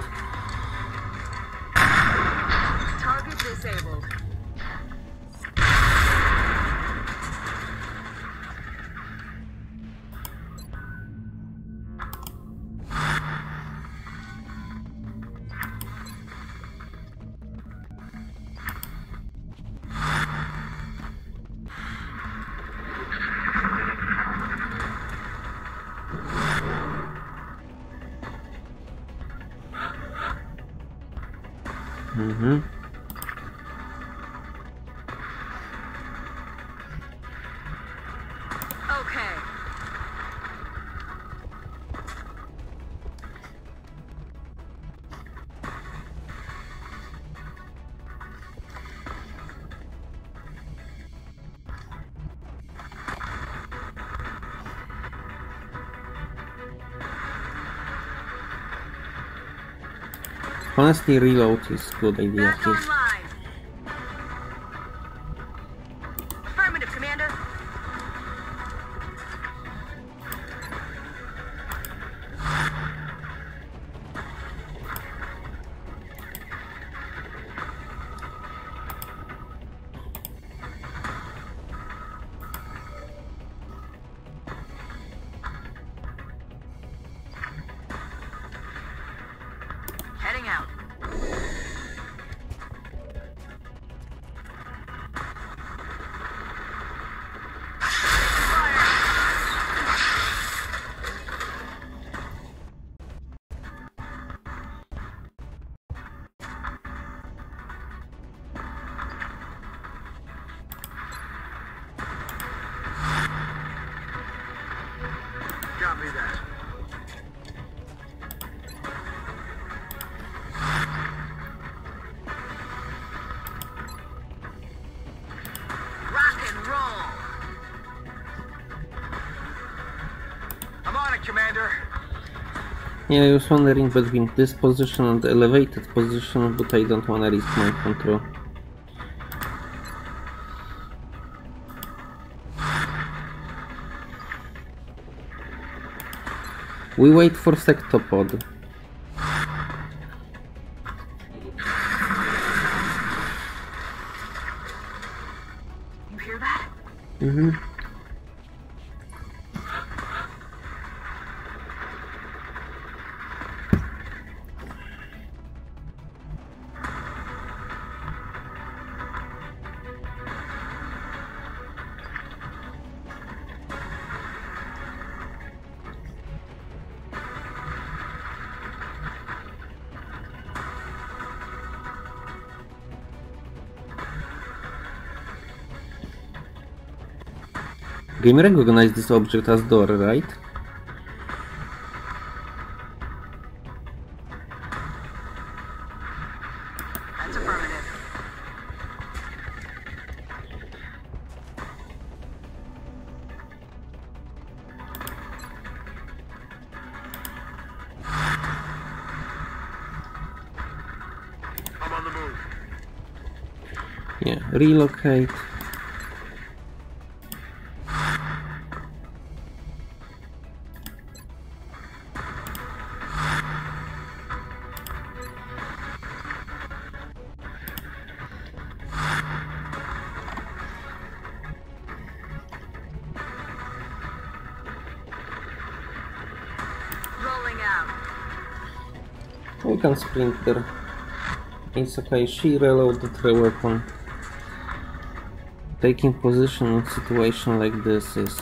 Honestly, reload is good idea Back Yeah, I was wondering between this position and the elevated position, but I don't wanna risk my control. We wait for Sectopod. Game recognize this object as door, right? That's affirmative. I'm on the move. Yeah, relocate. Can sprint there. It's okay, she reloaded her weapon. Taking position in situation like this is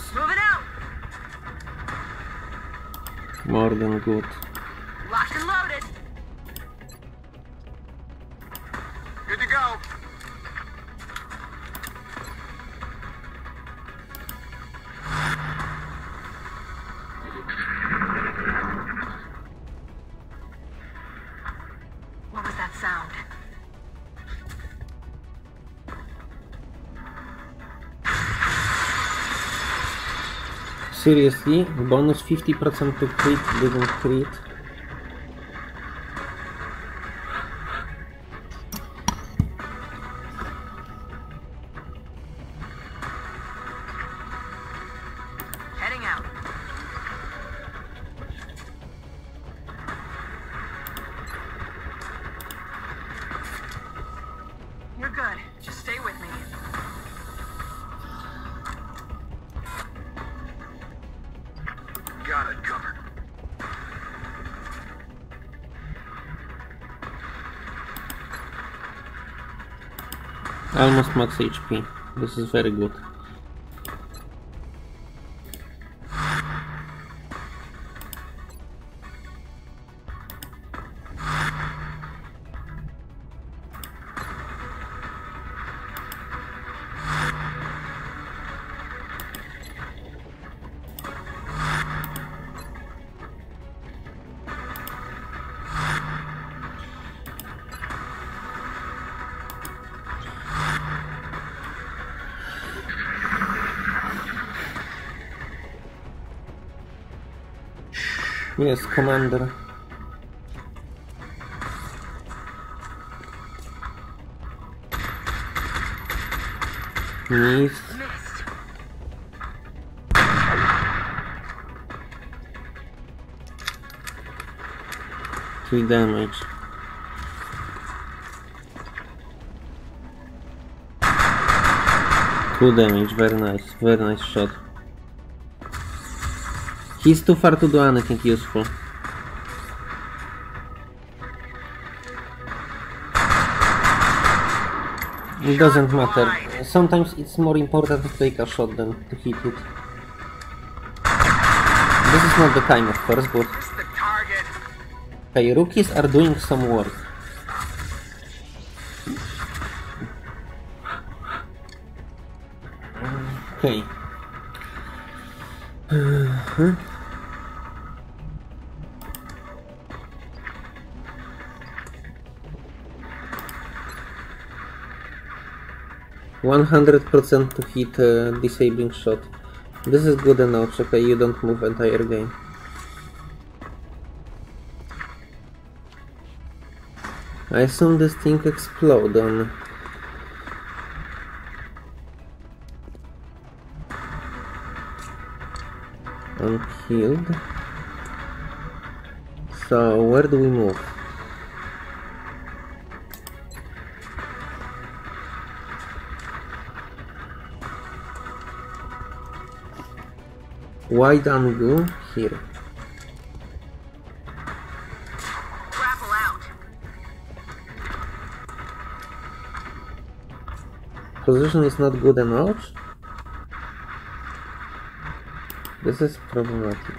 more than good. Locked and loaded. Good to go. Seriously, bonus 50% to crit didn't crit. Almost max HP. This is very good. Commander. Missed. Missed. Three damage. Two damage, very nice, very nice shot. He's too far to do anything useful. It doesn't matter. Sometimes it's more important to take a shot than to hit it. This is not the time, of course, but. Okay, rookies are doing some work. Okay. [SIGHS] Uh-huh. 100% to hit uh, disabling shot. This is good enough, okay, you don't move entire game. I assume this thing explode on unkilled. So where do we move? Wide angle here. Grapple out. Position is not good enough. This is problematic.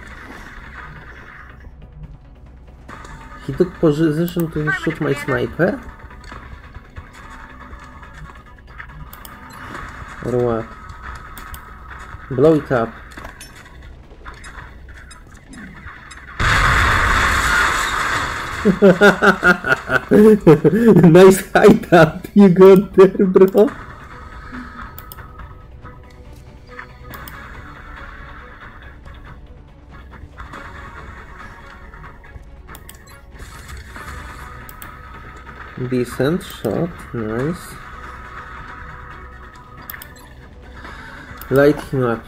He took position to shoot my sniper? Or what? Blow it up. [LAUGHS] nice height up you got there, bro. Decent shot, nice. Light him up.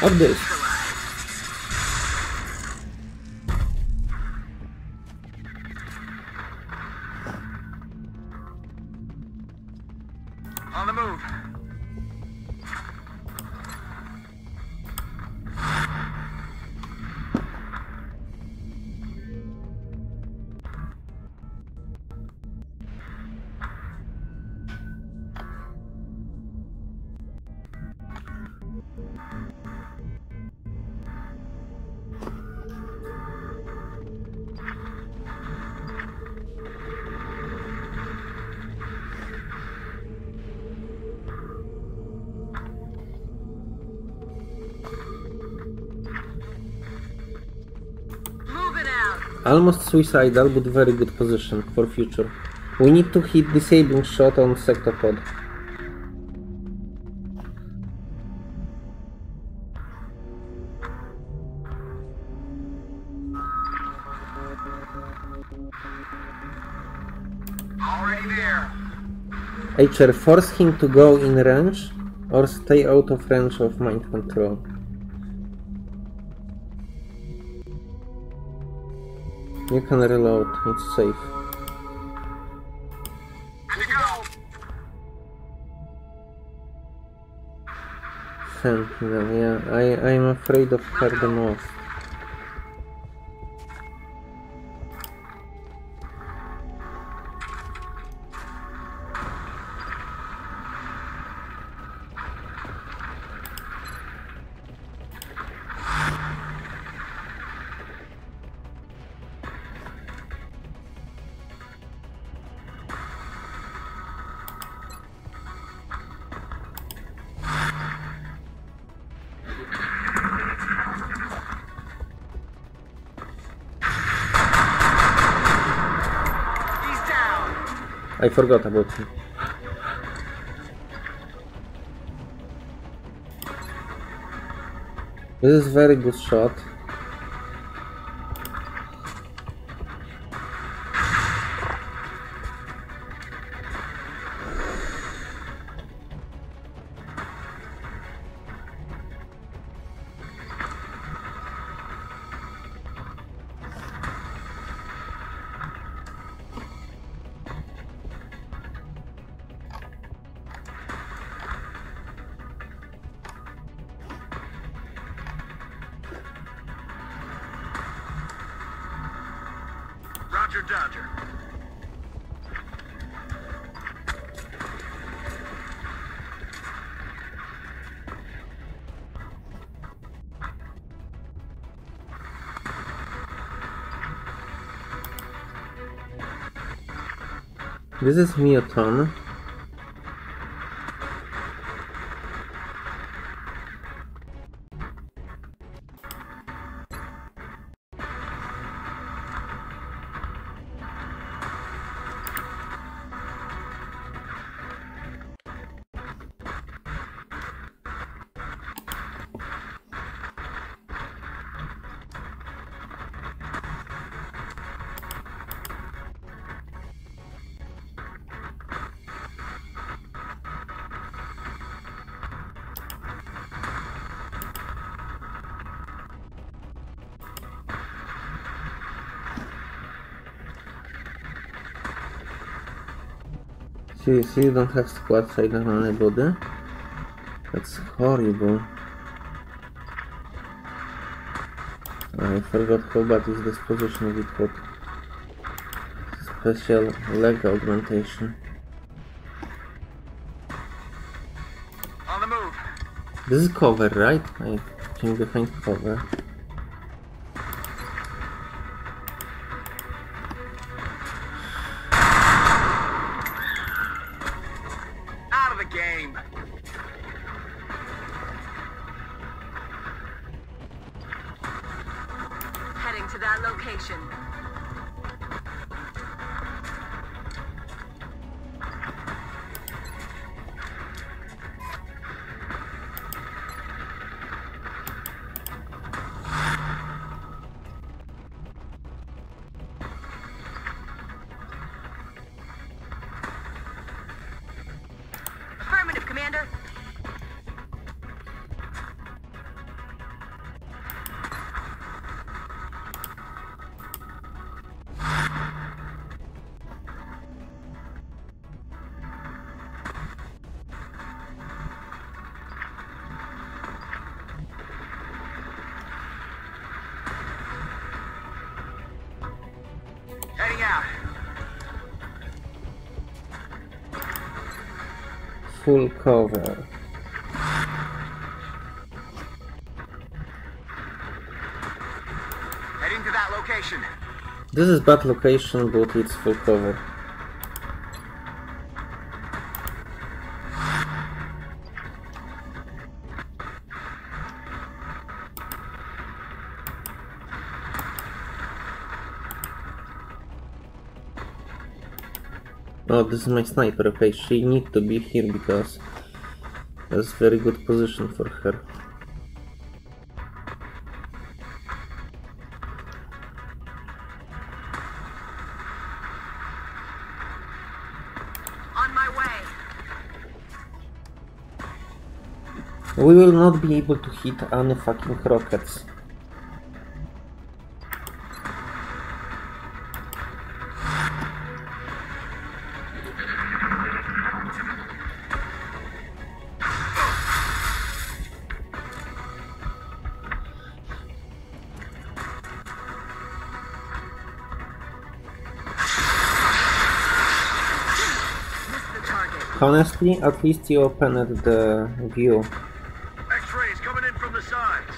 X-ray Update. Suicidal, but very good position for future. We need to hit disabling shot on sectopod. HR, force him to go in range or stay out of range of mind control. You can reload, it's safe. Sentinel, yeah, I, I'm afraid of her the most. I forgot about him. This is very good shot. This is Muton. Seriously, you don't have squad sight on anybody? That's horrible. I forgot how bad is this position with what special leg augmentation. On the move. This is cover, right? I came behind cover. Full cover. Heading to that location. This is bad location, but it's full cover. Oh, this is my sniper. Okay, she need to be here because that's very good position for her. On my way. We will not be able to hit any fucking rockets. Honestly, at least you opened the view. X-rays coming in from the sides.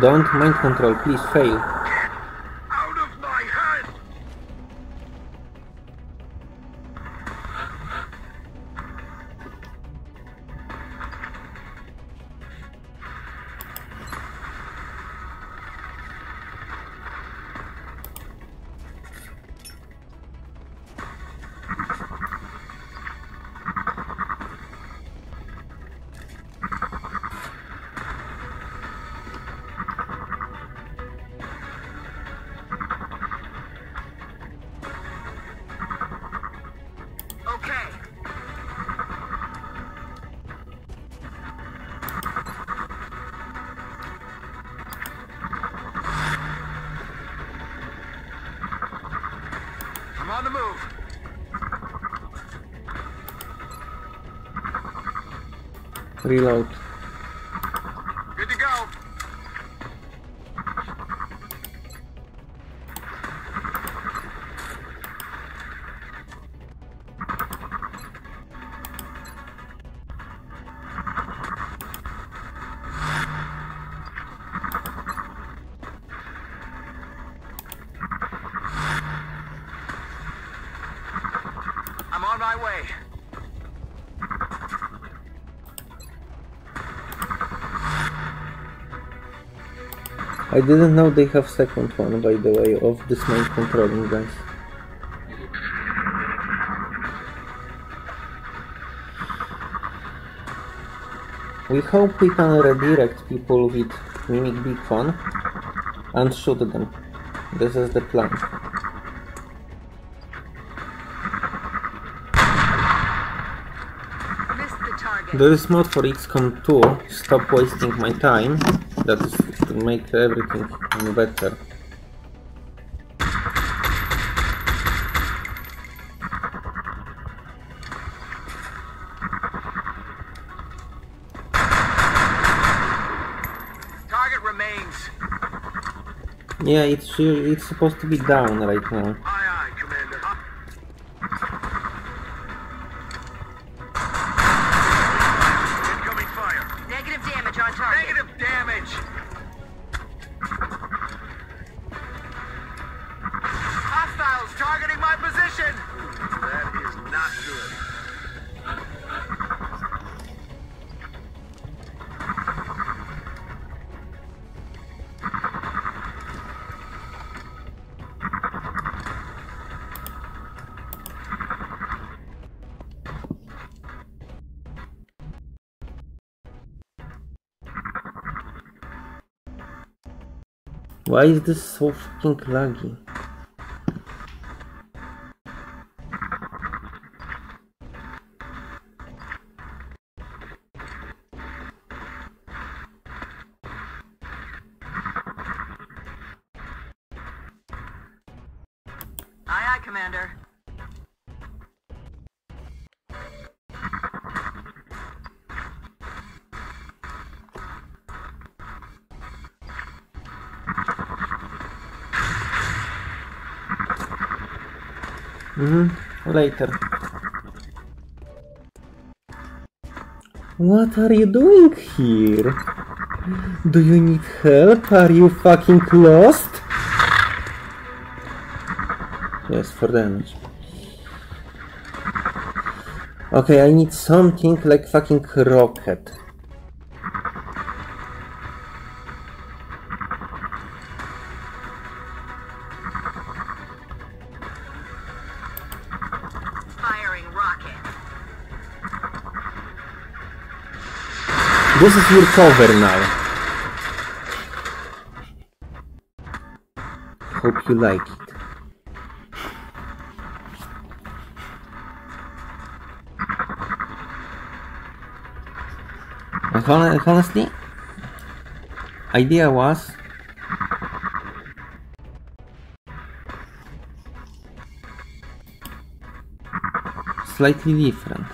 Don't mind control, please fail. Reload. I didn't know they have second one, by the way, of this mind controlling guys. We hope we can redirect people with Mimic Beacon and shoot them. This is the plan. The. There is mod for XCOM 2, stop wasting my time, that is and make everything better. Yeah, it's it's supposed to be down right now. Why is this so fucking laggy? Later. What are you doing here? Do you need help? Are you fucking lost? Yes, for damage. Okay, I need something like fucking rocket. This is your cover now. Hope you like it. Honestly, idea was slightly different.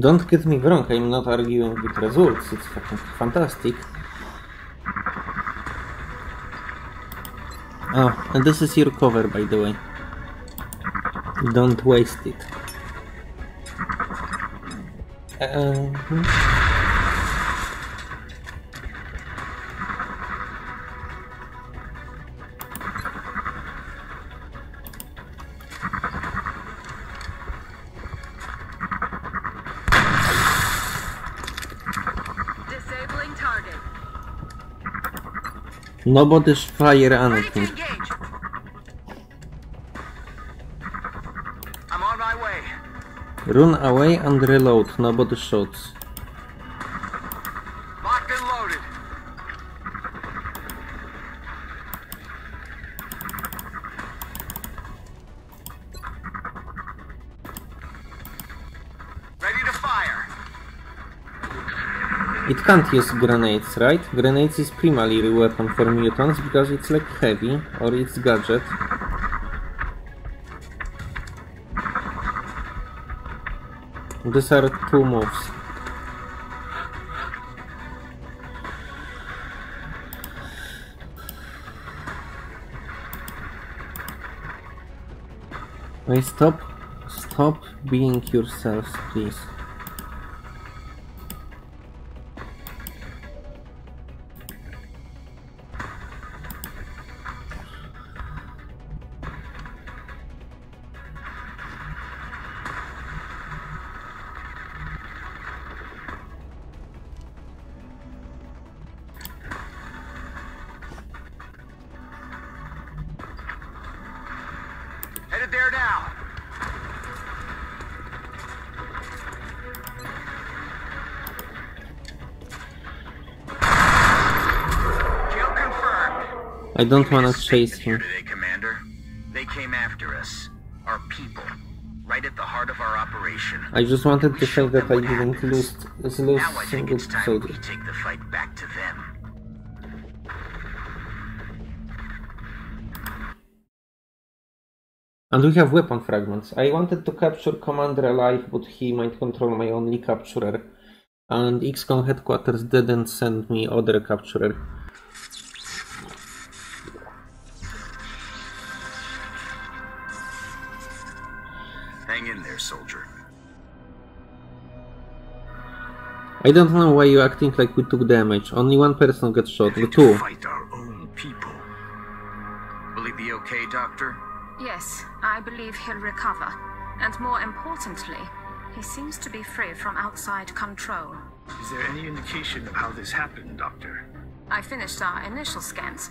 Don't get me wrong, I'm not arguing with results, it's fucking fantastic. Oh, and this is your cover, by the way. Don't waste it. Uh, hmm. Nobody fire Ready to anything. engage. I'm on my way. Run away and reload, nobody shoots. Can't use grenades, right? Grenades is primarily weapon for mutants because it's like heavy or it's gadget. These are two moves. Wait, stop. Stop being yourselves, please. I don't wanna Made chase here him. today, Commander. They came after us. Our people. Right at the heart of our operation. I just wanted We to say showed that I didn't lose, lose Now I think single it's time soldier. we take the fight back to them. And we have weapon fragments. I wanted to capture Commander alive, but he might control my only capturer. And XCOM headquarters didn't send me other capturer. I don't know why you're acting like we took damage. Only one person got shot. The two. fight our own people. Will he be okay, Doctor? Yes, I believe he'll recover. And more importantly, he seems to be free from outside control. Is there any indication of how this happened, Doctor? I finished our initial scans,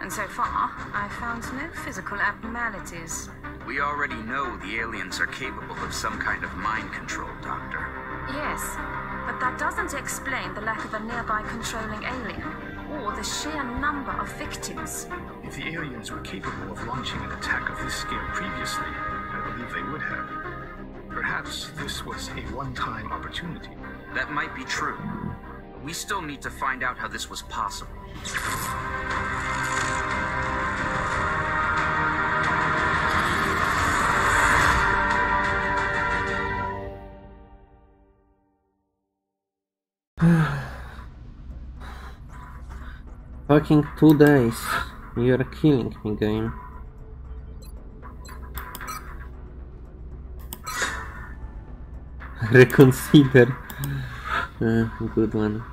and so far, I found no physical abnormalities. We already know the aliens are capable of some kind of mind control, Doctor. Yes, but that doesn't explain the lack of a nearby controlling alien, or the sheer number of victims. If the aliens were capable of launching an attack of this scale previously, I believe they would have. Perhaps this was a one-time opportunity. That might be true. But we still need to find out how this was possible. Two days. You're killing me, game. [LAUGHS] Reconsider. Uh, good one.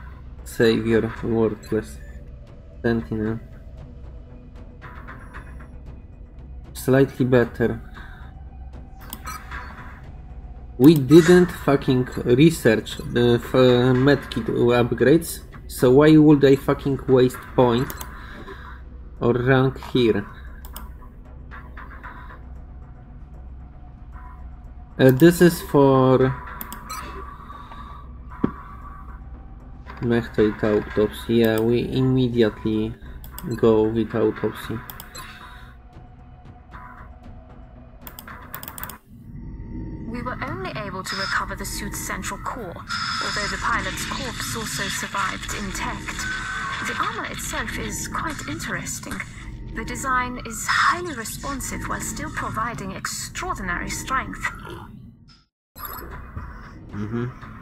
Savior, worthless. Sentinel. Slightly better. We didn't fucking research the f- medkit upgrades, so why would I fucking waste point or rank here? Uh, this is for Mechtoid autopsy. Yeah, we immediately go with autopsy. We were only able to recover the suit's central core, although the pilot's corpse also survived intact. The armor itself is quite interesting. The design is highly responsive while still providing extraordinary strength. Mm-hmm.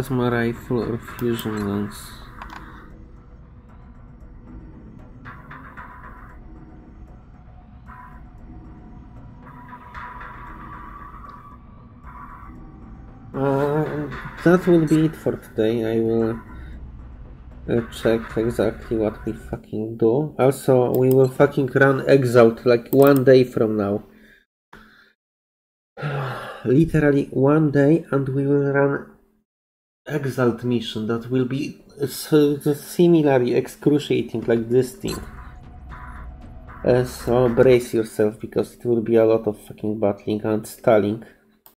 Plasma rifle or fusion lance? Uh, that will be it for today. I will uh, check exactly what we fucking do. Also, we will fucking run Exalt like one day from now. [SIGHS] Literally one day, and we will run Exalt mission that will be so, similarly excruciating like this thing. Uh, so brace yourself because it will be a lot of fucking battling and stalling.